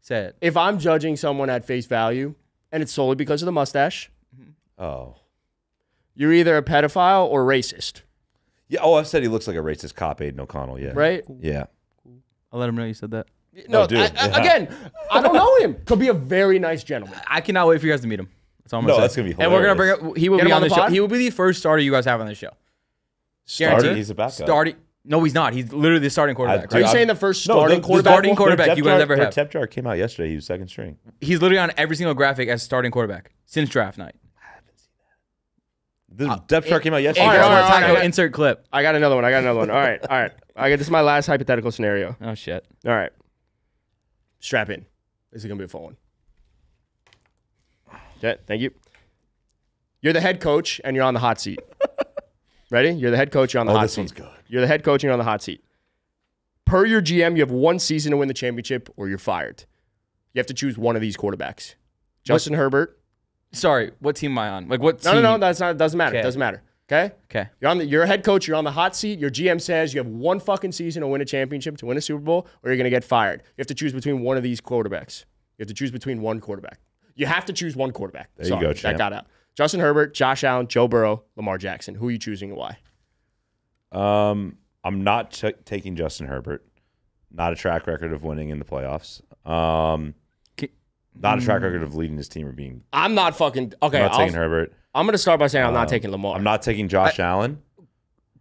Say it. if I'm judging someone at face value, and it's solely because of the mustache, Oh. you're either a pedophile or racist, Yeah. Oh, I've said he looks like a racist cop, Aidan O'Connell. Yeah. right? Yeah. I'll let him know you said that. No, Oh, dude, I- I- yeah. again, I don't know him. Could be a very nice gentleman. I cannot wait for you guys to meet him. That's all I'm No, gonna say. that's gonna be And we're gonna bring up. He will Get be him on on the, the show. pod? He will be the first starter you guys have on the show. Starter? Guaranteed. He's a backup. Starting. No, he's not. He's literally the starting quarterback. So you're I'm- saying the first No, starting the- the quarterback? starting will- quarterback their you depth guys chart- ever their have. Depth chart came out yesterday. He was second string. He's literally on every single graphic as starting quarterback since draft night. The uh, depth chart came out yesterday. All right, guys, all we're right, talking all right. insert clip. I got another one. I got another one. All right, all right. I got this is my last hypothetical scenario. Oh shit. All right, strap in. This is gonna be a fun one. Okay, thank you. You're the head coach and you're on the hot seat. <laughs> Ready? You're the head coach. You're on the Oh, hot this seat. one's good. You're the head coach and you're on the hot seat. Per your GM, you have one season to win the championship or you're fired. You have to choose one of these quarterbacks. Justin Herbert. Sorry, what team am I on? Like what No, team? no, no, that's not doesn't matter. Okay. Doesn't matter. Okay? Okay. You're on the you're a head coach, you're on the hot seat. Your GM says you have one fucking season to win a championship, to win a Super Bowl, or you're gonna get fired. You have to choose between one of these quarterbacks. You have to choose between one quarterback. You have to choose one quarterback. There you go, go, That got out. Justin Herbert, Josh Allen, Joe Burrow, Lamar Jackson. Who are you choosing and why? Um, I'm not ch- taking Justin Herbert. Not a track record of winning in the playoffs. Um, not a track record of leading his team or being. I'm not fucking okay. I'm not I'll- taking Herbert. I'm gonna start by saying I'm not Um, taking Lamar. I'm not taking Josh Allen.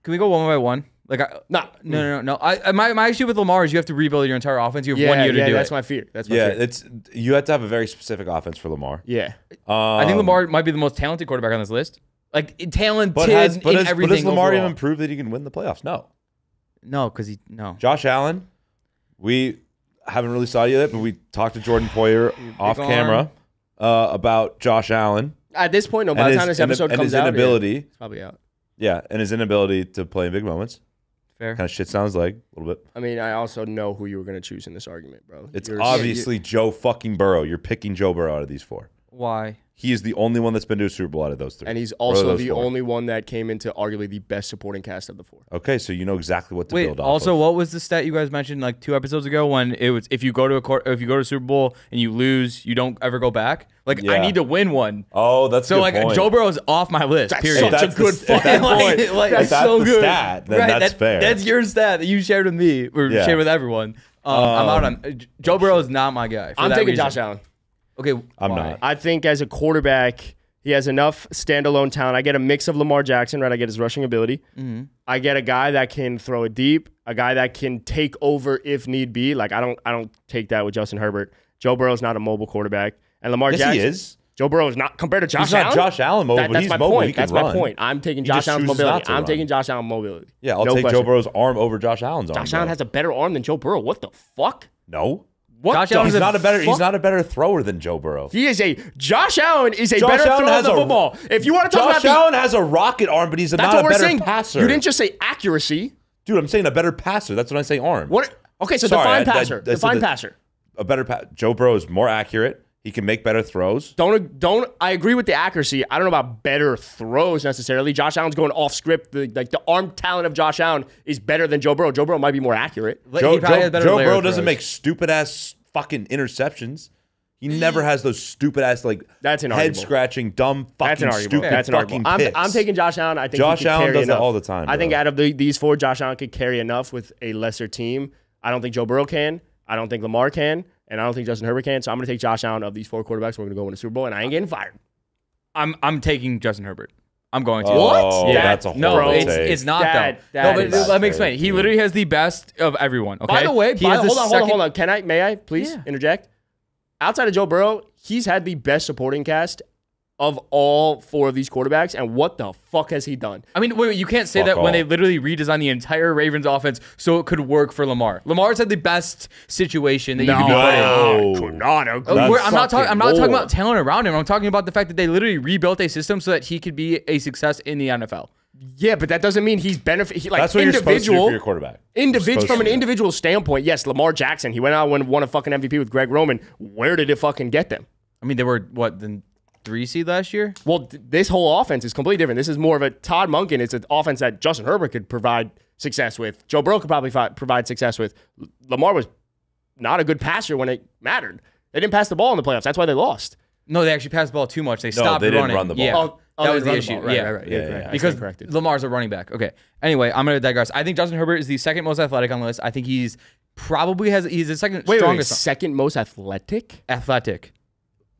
Can we go one by one? Like, I, No. no, no, no, no. I, I- my, my issue with Lamar is you have to rebuild your entire offense. You have Yeah, one year to yeah, do that's it. my fear. That's my fear. Yeah, fear. it's you have to have a very specific offense for Lamar. Yeah. I think Um, Lamar might be the most talented quarterback on this list. Like talented but has but in has, but everything. has Lamar overall. even proved that he can win the playoffs? No. No, because he no. Josh Allen, we haven't really saw you yet, but we talked to Jordan Poyer off arm. camera uh, about Josh Allen At this point, no. By and the his, time this and- episode and comes his out, yeah, inability, it's probably out. yeah, and his inability to play in big moments. Fair. Kind of shit sounds like a little bit. I mean, I also know who you were going to choose in this argument, bro. It's You're- obviously Joe fucking Burrow. You're picking Joe Burrow out of these four. Why? He is the only one that's been to a Super Bowl out of those three. and he's also the four. only one that came into arguably the best supporting cast of the four. Okay, so you know exactly what to Wait. build off Also, of. what was the stat you guys mentioned like two episodes ago when it was if you go to a court, if you go to Super Bowl and you lose, you don't ever go back. Like I need to win one. Oh, that's a So good like point. Joe Burrow's off my list. That's period. such a that's the- good if fucking that's- point. <laughs> Like- like- If That's that's so the good. stat, then right, that's that- fair. That's your stat that you shared with me or Yeah. shared with everyone. Um, I'm out on Joe Burrow is not my guy. For I'm that taking reason. Josh Allen. Okay, I'm why? not. I think as a quarterback, he has enough standalone talent. I get a mix of Lamar Jackson, right? I get his rushing ability. Mm-hmm. I get a guy that can throw it deep, a guy that can take over if need be. Like I don't, I don't take that with Justin Herbert. Joe Burrow's not a mobile quarterback, and Lamar yes, Jackson. he is. Joe Burrow is not compared to Josh He's not Allen. Josh Allen mobile, That- but that's he's my mobile. point. He can that's run. my point. I'm taking He Josh just Allen's mobility. I'm run. taking Josh Allen mobility. Yeah, I'll No take Joe. Burrow's arm over Josh Allen's arm. Josh Allen though. has a better arm than Joe Burrow. What the fuck? no. What? Josh the Allen's He's not a better. He's not a better thrower than Joe Burrow. He is a Josh Allen is a Josh better Allen thrower than the a- football. If you want to talk Josh about the, Allen has a rocket arm, but he's that's not what a we're better saying. passer. You didn't just say accuracy. dude. I'm saying a better passer. That's what I say. Arm. What? Okay, so Sorry, define I- I- passer. I said define that- passer. A better pa- Joe Burrow is more accurate. He can make better throws. Don't don't. I agree with the accuracy. I don't know about better throws necessarily. Josh Allen's going off script. The, like the arm talent of Josh Allen is better than Joe Burrow. Joe Burrow might be more accurate. Like, Joe, he probably Joe, has better Joe Burrow doesn't throws. make stupid ass fucking interceptions. He never has those stupid ass like That's inarguable. head scratching dumb That's fucking an argument. stupid That's an fucking argument. I'm. I'm taking Josh Allen. I think Josh he Allen carry does that all the time, I think out of the, these four, Josh Allen could carry enough with a lesser team. I don't think Joe Burrow can. I don't think Lamar can, and I don't think Justin Herbert can. So I'm going to take Josh Allen of these four quarterbacks. We're going to go win a Super Bowl, and I ain't getting fired. I'm I'm taking Justin Herbert. I'm going to. Oh, Yeah. that's a No, horrible it's, it's not That- though. that no, but let me explain. He literally has the best of everyone. Okay. By the way, he by, has the hold on, hold on, hold on. Can I, may I please Yeah. interject? Outside of Joe Burrow, he's had the best supporting cast of all four of these quarterbacks. And what the fuck has he done? I mean, wait, wait, you can't say Fuck that when they literally redesigned the entire Ravens offense so it could work for Lamar. Lamar's had the best situation that you could be put in. No. not agree. Uh, oh, I'm not talking. I'm not talking about talent around him. I'm talking about the fact that they literally rebuilt a system so that he could be a success in the NFL. Yeah, but that doesn't mean he's benefit. He, like That's what you're supposed to do for your quarterback. individual from an individual standpoint. Yes, Lamar Jackson. He went out and won a fucking MVP with Greg Roman. Where did it fucking get them? I mean, they were what the three seed last year. Well, th- this whole offense is completely different. This is more of a Todd Monken. It's an offense that Justin Herbert could provide success with. Joe Burrow could probably fi- provide success with. L- Lamar was not a good passer when it mattered. They didn't pass the ball in the playoffs. That's why they lost. No, they actually passed the ball too much. They stopped they didn't running. run the ball. Yeah, Oh, oh, that was the run the issue. Right, yeah, right, right. Yeah, Yeah, yeah, yeah. yeah. I because corrected. Lamar's a running back. Okay. Anyway, I'm gonna digress. I think Justin Herbert is the second most athletic on the list. I think he's probably has he's the second Wait, wait, wait, strongest second most athletic. athletic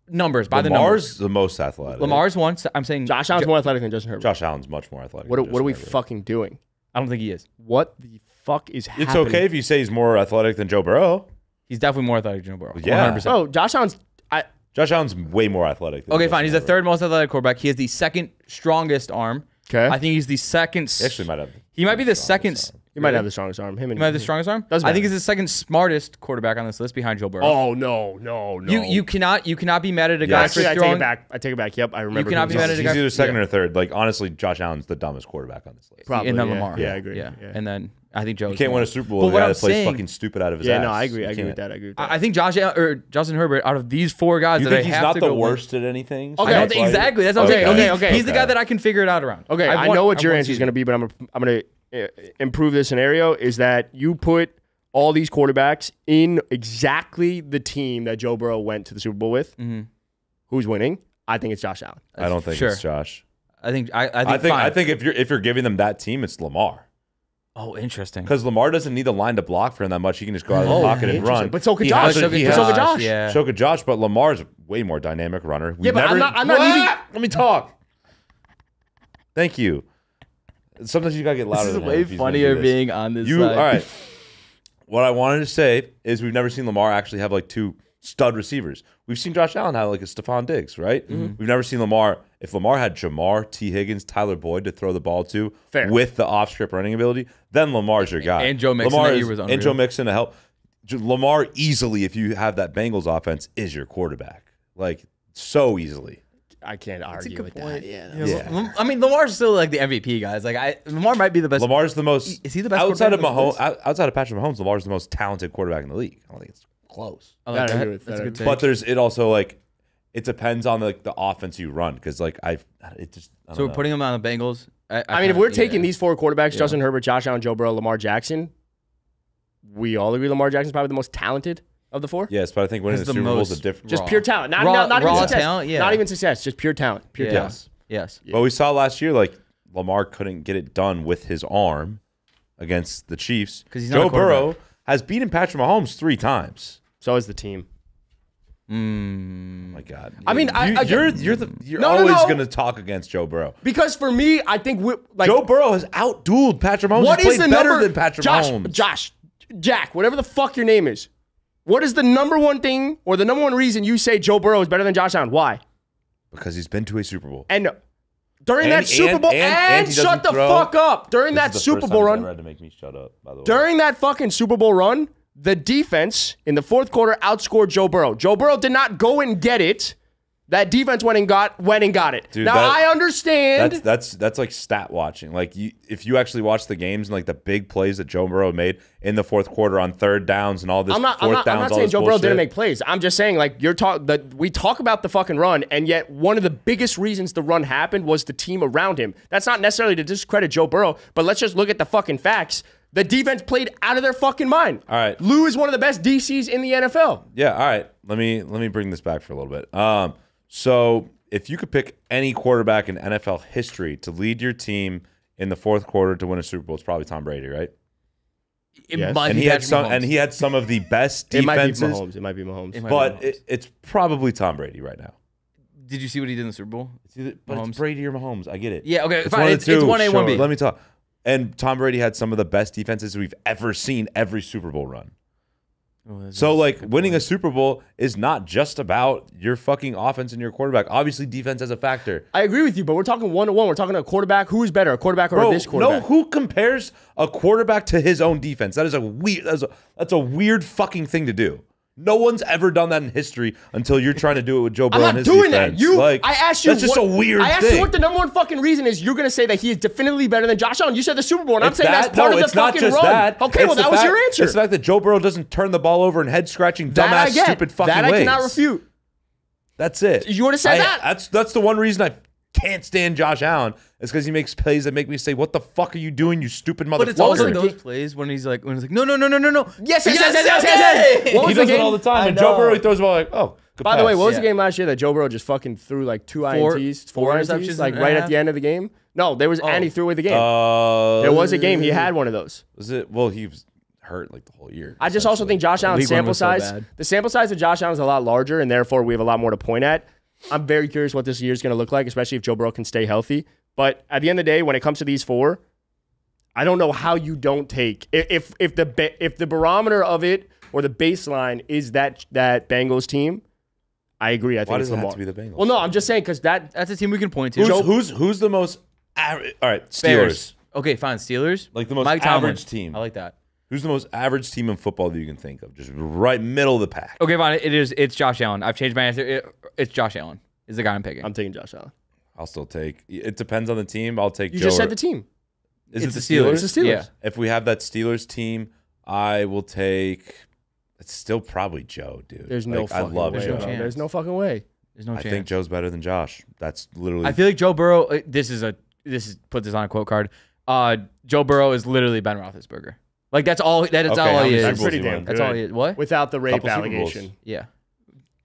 numbers by the numbers. Lamar's the most athletic. Lamar's one. so I'm saying Josh Allen's more athletic than Justin Herbert. Josh Allen's much more athletic. what, are- than what are we Justin Herbert. fucking doing? I don't think he is. What the fuck is happening? It's okay if you say he's more athletic than Joe Burrow. He's definitely more athletic than Joe Burrow. Yeah. 100%. Bro, Josh Allen's. I, Josh Allen's way more athletic. Than Okay, Justin fine. He's the Herbert. third most athletic quarterback. He has the second strongest arm. Okay. I think he's the second. s- He actually might have. He might be the strongest second. arm. He might have the strongest arm. Him and He might have the strongest arm. Doesn't I think matter. he's the second smartest quarterback on this list behind Joe Burrow. Oh no, no, no. You you cannot you cannot be mad at a guy Yes. for Actually, I take throwing. it back. I take it back. Yep, I remember. cannot who be he mad was. at a He's guy- either second yeah. or third. Like honestly, Josh Allen's the dumbest quarterback on this list. Probably, and then yeah. Lamar. Yeah, I agree. Yeah. Yeah. and then I think Joe You can't win a Super Bowl But with a what guy I'm that plays saying- fucking stupid out of his ass. Yeah, ass. no, I agree. You I agree can't. with that. I agree with that. I I think Josh Allen- or Justin Herbert out of these four guys You that think I he's have not to the go win- worst at anything? So Okay, I don't that's think why- exactly. That's what I'm Okay, saying. okay, He's- okay. He's the guy that I can figure it out around. Okay, I've I won- know what your won answer is going to be, but I'm I'm going to uh, improve this scenario. Is that you put all these quarterbacks in exactly the team that Joe Burrow went to the Super Bowl with? Mm-hmm. Who's winning? I think it's Josh Allen. I don't think Sure. it's Josh. I think I, I think I think I think if you're if you're giving them that team, it's Lamar Oh, interesting. because Lamar doesn't need the line to block for him that much. He can just go out of the Oh, pocket and run. But so could He Josh. has So a- could- he so could Josh. Yeah. So could Josh, but Lamar's way more dynamic runner. We Yeah, but I'm not- I'm not What? needing- Let me talk. Thank you. Sometimes you gotta get louder. This is way funnier being on this You side. right? What I wanted to say is we've never seen Lamar actually have like two stud receivers. We've seen Josh Allen have like a Stefon Diggs, right? Mm-hmm. We've never seen Lamar. If Lamar had Ja'Marr, Tee Higgins, Tyler Boyd to throw the ball to Fair. with the off-script running ability, then Lamar's your guy. And Joe Mixon Lamar is, was and Joe unreal. Mixon to help. Lamar easily, if you have that Bengals offense, is your quarterback. Like so easily. I can't argue good with point. that. Yeah. Yeah, Yeah. Lam- I mean, Lamar's still like the MVP, guys. Like, I Lamar might be the best. Lamar's the most. Is he the best outside of Mahomes? Outside of Patrick Mahomes, Lamar's the most talented quarterback in the league. I don't think it's close. I like agree that. with, That's that good take. But there's it also like it depends on like the offense you run because like I it just I so don't we're know. putting him on the Bengals. I, I mean, if we're taking these. these four quarterbacks, Justin Herbert, Josh Allen, Joe Burrow, Lamar Jackson, we all agree Lamar Jackson's probably the most talented of the four. yes, but I think winning Has the the Super Bowl is a different. Just Raw. pure talent. Not, Raw- not, not raw even success. talent, yeah. Not even success. Just pure talent. Pure Yeah. talent. Yes. But we saw last year like Lamar couldn't get it done with his arm against the Chiefs 'Cause he's not Joe a. Burrow has beaten Patrick Mahomes three times. So is the team. Mm. Oh my God. I mean, I- you, I- you're you're the you're No, no, always no. going to talk against Joe Burrow. Because for me, I think we like Joe Burrow has outdueled Patrick Mahomes. What He's is played the better number? than Patrick Josh, Mahomes. Josh, Jack, whatever the fuck your name is. What is the number one thing or the number one reason you say Joe Burrow is better than Josh Allen? Why? because he's been to a Super Bowl. And during And- that Super and- Bowl, and- and, shut the throw. fuck up. During This that Super Bowl run, had to make me shut up. By the way, during that fucking Super Bowl run, the defense in the fourth quarter outscored Joe Burrow. Joe Burrow did not go and get it. That defense went and got went and got it. Dude, now that- I understand. That's that's that's like stat watching. Like you, if you actually watch the games and like the big plays that Joe Burrow made in the fourth quarter on third downs and all this I'm not. I'm fourth not, downs, I'm not saying Joe Burrow didn't make plays. I'm just saying like you're talk that we talk about the fucking run, and yet one of the biggest reasons the run happened was the team around him. That's not necessarily to discredit Joe Burrow, but let's just look at the fucking facts. The defense played out of their fucking mind. All right. Lou is one of the best DCs in the NFL. Yeah, all right. Let me let me bring this back for a little bit. Um, so if you could pick any quarterback in NFL history to lead your team in the fourth quarter to win a Super Bowl, it's probably Tom Brady, right? It Yes. might And be he had Patrick some, Mahomes. and he had some of the best It might be defenses. Mahomes. It might be Mahomes. It might be But Mahomes. it, it's probably Tom Brady right now. Did you see what he did in the Super Bowl? It's either, but Mahomes. it's Brady or Mahomes. I get it. Yeah, okay, It's fine. one of It's- the it's 1A, 1B. Let me talk. And Tom Brady had some of the best defenses we've ever seen every Super Bowl run. So like winning a Super Bowl is not just about your fucking offense and your quarterback. Obviously, defense has a factor. I agree with you, but we're talking one to one. We're talking a quarterback. Who is better, a quarterback or Bro, this no, who compares a quarterback to his own defense? That is a weird. That's a that's a weird fucking thing to do. No one's ever done that in history until you're trying to do it with Joe I'm not and his doing defense. that. You, like, I asked you. That's just what, a weird I asked thing. you what the number one fucking reason is. You're gonna say that he is definitively better than Josh Allen. You said the Super Bowl, and I'm saying that- that's part no, of the fucking just run. That. Okay, It's well that was fact- your answer. It's the fact that Joe Burrow doesn't turn the ball over and head scratching, dumbass, stupid fucking that I ways. cannot refute. That's it. You would've said I- that. That's that's the one reason I can't stand Josh Allen. Is because he makes plays that make me say, "What the fuck are you doing, you stupid motherfucker?" But it's also those plays when he's like, when he's like, no, no, no, no, no, no. Yes, yes, yes, yes, yes, yes, yes. What he was the does it game? all the time. And Joe. Burrow he throws the ball like, "Oh." good By the way, what was Yeah. the game last year that Joe Burrow just fucking threw like two Four- INTs, four, four INTs, interceptions like and a right at the end of the game? No, there was, and he threw away the game. Uh, there was a game he had one of those. Was it? Well, he was hurt like the whole year. I just also think Josh Allen's sample was so size, bad. the sample size of Josh Allen is a lot larger, and therefore we have a lot more to point at. I'm very curious what this year is going to look like, especially if Joe Burrow can stay healthy. But at the end of the day, when it comes to these four, I don't know how you don't take if if the if the barometer of it or the baseline is that that Bengals team. I agree. I think Why it's does it have to be the Bengals? Well, no, I'm just saying because that That's a team we can point to. Who's, Joe who's who's the most average? All right, Steelers. Bears. Okay, fine. Steelers. Like the most Mike Tomlin. average team. I like that. Who's the most average team in football that you can think of? Just right middle of the pack. Okay, fine. It is. It's Josh Allen. I've changed my answer. It- it's Josh Allen. Is the guy I'm picking. I'm taking Josh Allen. I'll still take. It depends on the team. I'll take. You Joe just or- said the team. Is it's it the the Steelers. Steelers? It's the Steelers. Yeah. If we have that Steelers team, I will take. It's still probably Joe, dude. There's no Like, I love way. There's no Joe. There's no fucking way. There's no I chance. think Joe's better than Josh. That's literally. I feel like Joe Burrow. uh, This is a. This is put this on a quote card. Uh, Joe Burrow is literally Ben Roethlisberger. Like that's all. That is Okay, all he many is. Super That's pretty damn good. That's all he is. What? Without the rape Couple allegation. Yeah.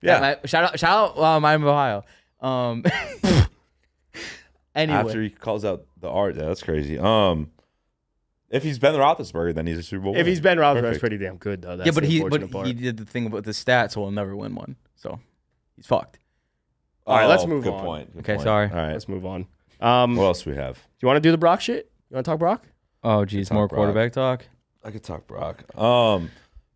yeah. My- shout out! Shout out! Uh, Miami, of Ohio. Um. <laughs> anyway, After he calls out the art, yeah, that's crazy. Um, if he's Ben Roethlisberger, then he's a Super Bowl. If winner. he's Ben Roethlisberger, that's pretty damn good though. That's yeah, but the he but part. he did the thing about the stats, so he'll never win one. So he's fucked. All right, let's Oh, move good on. Point. good Okay, point. sorry. All right. Let's move on. Um, What else we have? do you want to do the Brock shit? You want to talk Brock? Oh, geez, talk more Brock. quarterback talk. I could talk Brock. Um,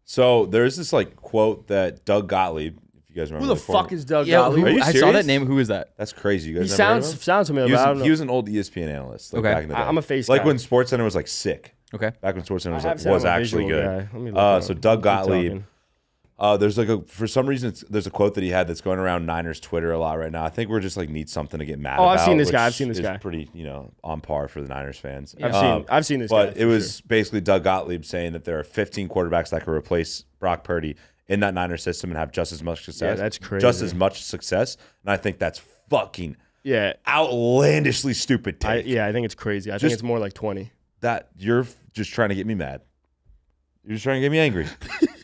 so there's this like quote that Doug Gottlieb, if you guys remember, Who the former- fuck is Doug Yeah, Gottlieb? Are you I saw serious? that name. Who is that? That's crazy. You guys He never heard of sounds him? sounds familiar. He was, but I don't know. he was an old ESPN analyst. Like Okay. back in the day. I'm a face like guy. when SportsCenter was like sick. Okay. Back when SportsCenter was, I like, said was I'm a actually visual good. guy. Let me look Uh, it so. Doug Keep Gottlieb. talking. Uh, there's like a for some reason it's, there's a quote that he had that's going around Niners Twitter a lot right now. I think we're just like need something to get mad Oh, about. I've seen this guy. I've seen this is guy. Pretty you know on par for the Niners fans. I've Um, seen I've seen this but for it was basically Doug Gottlieb saying that there are 15 quarterbacks that could replace Brock Purdy in that Niner system and have just as much success. Yeah, that's crazy. Just as much success, and I think that's fucking yeah. outlandishly stupid I, yeah, I think it's crazy. I think it's more like 20. That you're just trying to get me mad. You're just trying to get me angry. <laughs>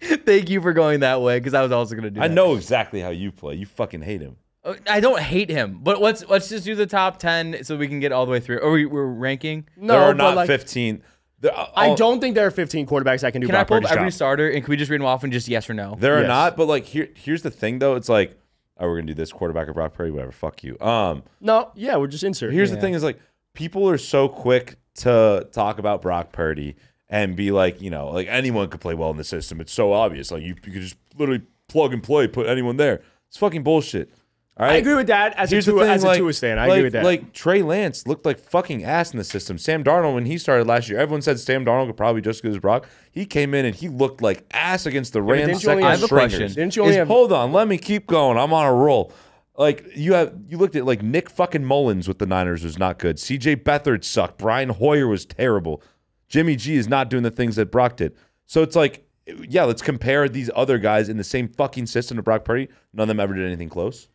<laughs> Thank you for going that way because I was also gonna do. I that. know exactly how you play. You fucking hate him. Uh, I don't hate him, but let's let's just do the top ten so we can get all the way through. Are we we're ranking? No, there are not like, 15. There, I I'll- don't think there are 15 quarterbacks that can do Can I Brock pull every job. starter and can we just read them off and just yes or no? There are Yes. not, but like here, here's the thing though. It's like, oh, we're gonna do this quarterback or Brock Purdy, whatever. Fuck you. Um, No, yeah, we're just insert. here's Yeah. the thing: is like people are so quick to talk about Brock Purdy and be like, you know, like anyone could play well in the system. It's so obvious. Like you, you could just literally plug and play, put anyone there. It's fucking bullshit. All right. I agree with that as Here's a Tua, thing, as a like, Tua fan. I like, agree with that. Like Trey Lance looked like fucking ass in the system. Sam Darnold when he started last year, everyone said Sam Darnold could probably just as Brock. He came in and he looked like ass against the Rams didn't you only second I have a question. Didn't you only Is- have- hold on, let me keep going. I'm on a roll. Like you have, you looked at like Nick fucking Mullens with the Niners was not good. C.J. Beathard sucked. Brian Hoyer was terrible. Jimmy G is not doing the things that Brock did. So it's like, yeah, let's compare these other guys in the same fucking system to Brock Purdy. None of them ever did anything close.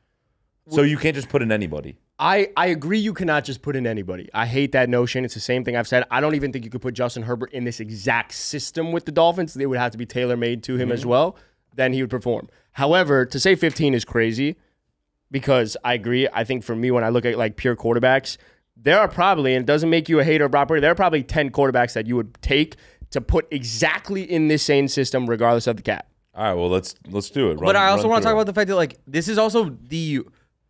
So you can't just put in anybody. I, I agree you cannot just put in anybody. I hate that notion. It's the same thing I've said. I don't even think you could put Justin Herbert in this exact system with the Dolphins. It would have to be tailor made to him as mm-hmm. well. Then he would perform. However, to say 15 is crazy because I agree. I think for me, when I look at like pure quarterbacks, there are probably, and it doesn't make you a hater of Brock Purdy, there are probably 10 quarterbacks that you would take to put exactly in this same system, regardless of the cap. All right, well let's let's do it. but I also want to talk it. about the fact that like this is also the.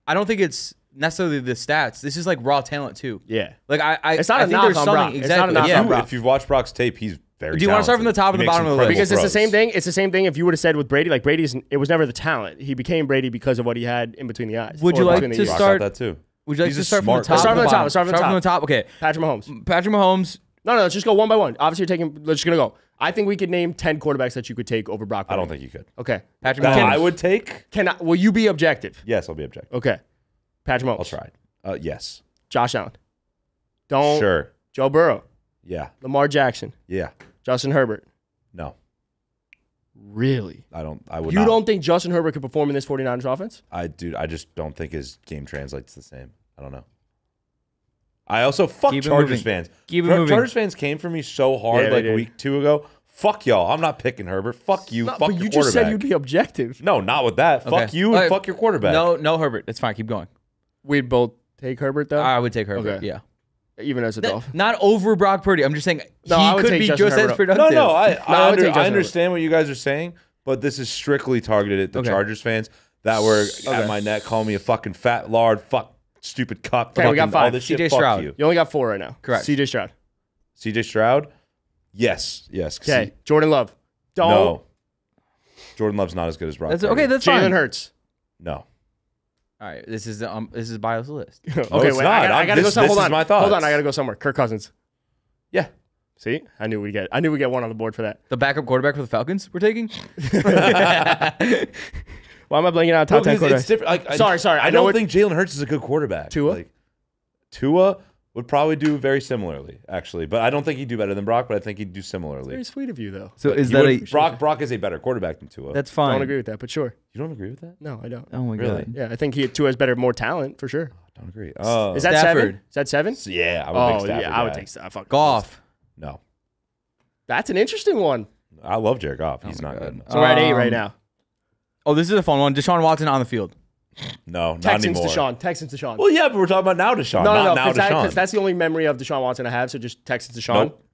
I don't think it's necessarily the stats. This is like raw talent too. Yeah. Like I, I It's not I a think knock there's on something Brock. It's not a exactly. knock yeah. on Brock. If you've watched Brock's tape, he's very. Do you wanna start from the top and the bottom of the list? Because it's the same thing. It's the same thing. If you would have said with Brady, like Brady's, it was never the talent. He became Brady because of what he had in between the eyes. Would you like between the to ears. Start- that too. Would you like He's to a start from the smart top? Let's start from the top. Let's start from the Start from the top. top. Okay. Patrick Mahomes? Patrick Mahomes. No, no, let's just go one by one. Obviously, you're taking. Let's just gonna go. I think we could name ten quarterbacks that you could take over Brock. I don't Purdy. think you could. Okay, Patrick That Mahomes. I would take. can I, will you be objective? Yes, I'll be objective. Okay, Patrick Mahomes. I'll try. Uh, yes. Josh Allen. Don't. Sure. Joe Burrow. Yeah. Lamar Jackson. Yeah. Justin Herbert. No, Really? I don't. I would. You not. don't think Justin Herbert could perform in this 49ers offense? I dude, I just don't think his game translates the same. I don't know. I also fuck Keep Chargers moving. fans. Keep it Char- moving. Chargers fans came for me so hard Yeah, like a week two ago. Fuck y'all. I'm not picking Herbert. Fuck you. No, fuck but your you just said you'd be objective. no, not with that. Fuck you and All right. fuck your quarterback. No, no Herbert. It's fine. Keep going. We'd both take Herbert though, I would take Herbert. Okay. Yeah. Even as a Th- Dolphin. Not over Brock Purdy. I'm just saying No, he I would could take be Justin just as Herbert. productive. No, no, I, <laughs> No, I I, would under, take Justin I understand what you guys are saying, but this is strictly targeted at the Okay. Chargers fans that were Okay. at my neck calling me a fucking fat lard, fuck, stupid cuck. Okay, we got fucking all five. this shit. CJ Fuck Stroud. you. You only got four right now. Correct. CJ Stroud. CJ Stroud? Yes, yes. Okay. Jordan Love. Don't. No. Jordan Love's not as good as Brock. That's Purdy. okay. That's Jalen fine. Hurts. no. All right. This is um. This is Bio's list. <laughs> okay, it's wait. not. I gotta, I gotta go this- somewhere. this Hold is on. my Hold on. I gotta go somewhere. Kirk Cousins. Yeah. See, I knew we get. I knew we get one on the board for that. The backup quarterback for the Falcons. We're taking. <laughs> <laughs> Why am I blanking out top No, ten because it's different. Like, Sorry, sorry, I I, don't what- think Jalen Hurts is a good quarterback. Tua? Like, Tua would probably do very similarly, actually, but I don't think he'd do better than Brock. But I think he'd do similarly. Very sweet of you, though. So is You that would- a? Brock? Brock is a better quarterback than Tua. That's fine. I fine. don't agree with that, but sure. you don't agree with that? No, I don't. Oh my Really? god. Yeah, I think he too has better, more talent for sure. I Don't agree. Oh, Is that seven? Stafford. Is that seven? yeah, I would a Oh big Stafford yeah, I would guy. take Stafford. Goff. No, That's an interesting one. I love Jared Goff. He's Oh not God. good. So we're at eight right Um, now. Oh, this is a fun one. Deshaun Watson on the field. No, not Texans anymore. Deshaun. Texans Deshaun. Well, yeah, but we're talking about now Deshaun, no, no, not no, now because that, that's the only memory of Deshaun Watson I have. So just Texans Deshaun. Nope.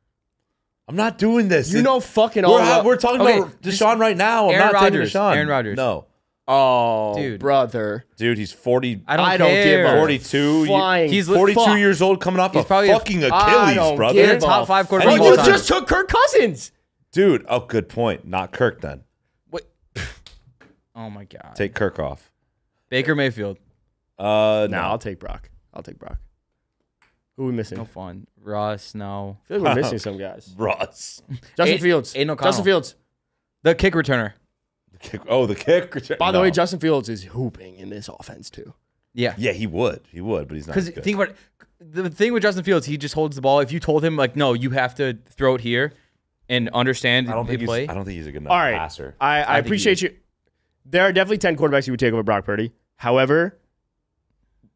I'm not doing this. You It- know, fucking all. we're, ha- we're talking Okay, about Deshaun right now. I'm Aaron not Rodgers. taking Deshaun. Aaron Rodgers. No, Oh, Dude. brother. Dude, he's 40, I don't, I don't give care. a 42, flying He's 42 fuck. years old coming off He's a probably a- fucking I Achilles, don't brother. give a top five quarterback Oh, of you time. just took Kirk Cousins. Dude, oh, good point. Not Kirk then. Wait. <laughs> Oh my god. Take Kirk off. Baker Mayfield. Uh, No, no. I'll take Brock. I'll take Brock. Who are we missing? No fun. Russ. No. I feel like we're missing <laughs> some guys. Russ. Justin Aidan- Fields. Aidan O'Connell. Justin Fields. The kick returner. The kick- oh, the kick. Returner. By the No. way, Justin Fields is hooping in this offense too. Yeah. Yeah, he would. He would, but he's not. Because good. think about it. The thing with Justin Fields, he just holds the ball. If you told him like, no, you have to throw it here, and understand I don't the think he's, play. I don't think he's a good enough All right. passer. I, I, think he appreciate is. you. There are definitely 10 quarterbacks you would take over Brock Purdy. However,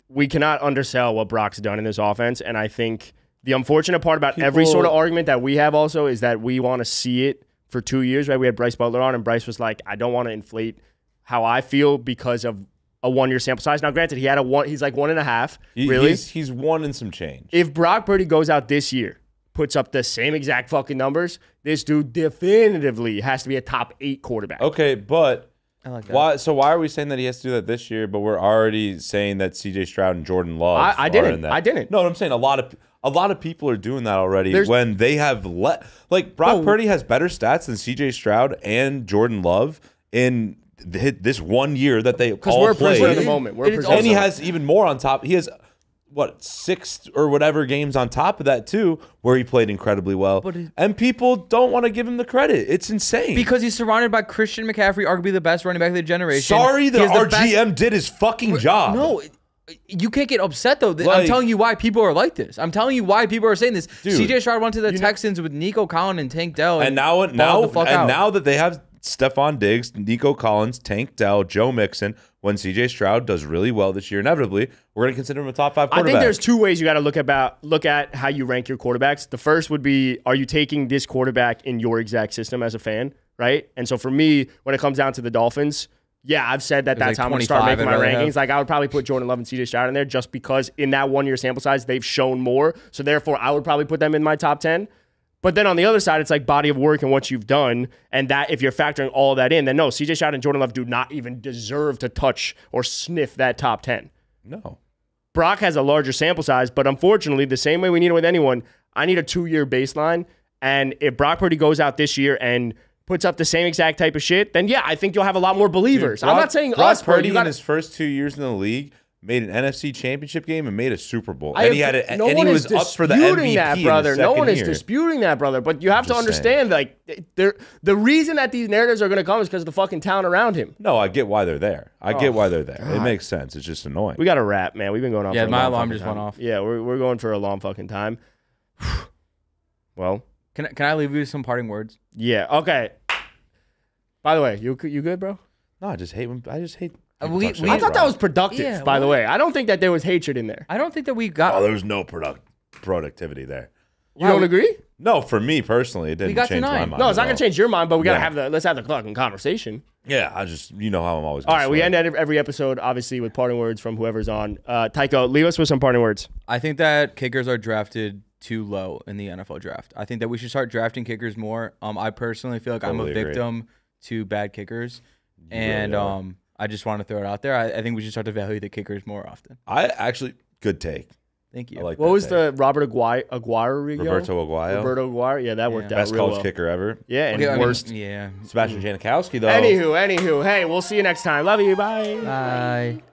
we cannot undersell what Brock's done in this offense. And I think the unfortunate part about every sort of argument that we have also is that we want to see it for two years, right? We had Bryce Butler on, and Bryce was like, I don't want to inflate how I feel because of a one year sample size. Now, granted, he had a one, he's like one and a half. He- really? He's, he's one in some change. if Brock Purdy goes out this year, puts up the same exact fucking numbers, this dude definitively has to be a top eight quarterback. Okay, but I like that. why? So why are we saying that he has to do that this year? But we're already saying that C.J. Stroud and Jordan Love. I- I didn't. in that. I didn't. No, I'm saying a lot of a lot of people are doing that already. There's- when they have let like Brock No. Purdy has better stats than C.J. Stroud and Jordan Love in th- this one year that they Because all we're a played. prisoner of the moment. We're a It is prisoner of and he has even more on top. He has what six or whatever games on top of that too, where he played incredibly well. But it- and people don't want to give him the credit. It's insane. because he's surrounded by Christian McCaffrey, arguably the best running back of the generation. sorry, the, has our best- GM did his fucking job. No, you can't get upset though. I'm telling you why people are like this. I'm telling you why people are saying this. Dude. CJ Stroud went to the Texans with Nico Collins and Tank Dell, and now balled now the fuck and out. now that they have Stefon Diggs, Nico Collins, Tank Dell, Joe Mixon, when CJ Stroud does really well this year, inevitably, we're gonna consider him a top five I quarterback. think there's two ways you got to look about look at how you rank your quarterbacks. The first would be are you taking this quarterback in your exact system as a fan, right? And so for me, when it comes down to the Dolphins, yeah, I've said that There's that's like how I'm going to start making my rankings. have. Like I would probably put Jordan Love and CJ Stroud in there just because in that one year sample size they've shown more. So therefore, I would probably put them in my top ten. But then on the other side, it's like body of work and what you've done, and that if you're factoring all that in, then no, CJ Stroud and Jordan Love do not even deserve to touch or sniff that top ten. no. Brock has a larger sample size, but unfortunately, the same way we need it with anyone, I need a two year baseline. And if Brock Purdy goes out this year and puts up the same exact type of shit, then yeah, I think you'll have a lot more believers. I'm not saying Brock us, but Purdy you in his first two years in the league made an NFC Championship game and made a Super Bowl, I and he had it, no and one he was up for the MVP that, in brother. No one is year. disputing that, brother. But you have to Just understand, like, they're, the reason that these narratives are going to come is because of the fucking town around him. No, I get why they're there. I Oh, get why they're there. It makes sense. It's just annoying. We got a wrap, man. We've been going on. Yeah, for a my long alarm fucking just went off. Yeah, we're we're going for a long fucking time. <sighs> well, can I- can I leave you with some parting words? yeah. Okay. By the way, you you good, bro? no, I just hate when I just hate. People we- we- I thought that was productive, Yeah, by the way. I don't think that there was hatred in there. I don't think that we got. Oh, there was no product productivity there. You don't agree? No, for me personally, it didn't got change my mind. No, it's not gonna change your mind, but we gotta Yeah. have the let's have the fucking conversation. Yeah, I just you know how I'm always. All right, gonna we end every- every episode obviously with parting words from whoever's on. Uh, TyKo, leave us with some parting words. I think that kickers are drafted too low in the NFL draft. I think that we should start drafting kickers more. Um, I personally feel like I'm a Totally agree. victim to bad kickers, really and are. um, I just want to throw it out there. I, I think we should start to value the kickers more often. I actually good take. Thank you. I like. What that was take. the Robert Aguirre? Aguirre Roberto Aguayo, Roberto Aguirre. Yeah, that worked Yeah. out best real college well. kicker ever. Yeah, and Okay, I mean, worst. yeah. Sebastian Janikowski though. Anywho, anywho, hey, we'll see you next time. Love you. Bye. Bye.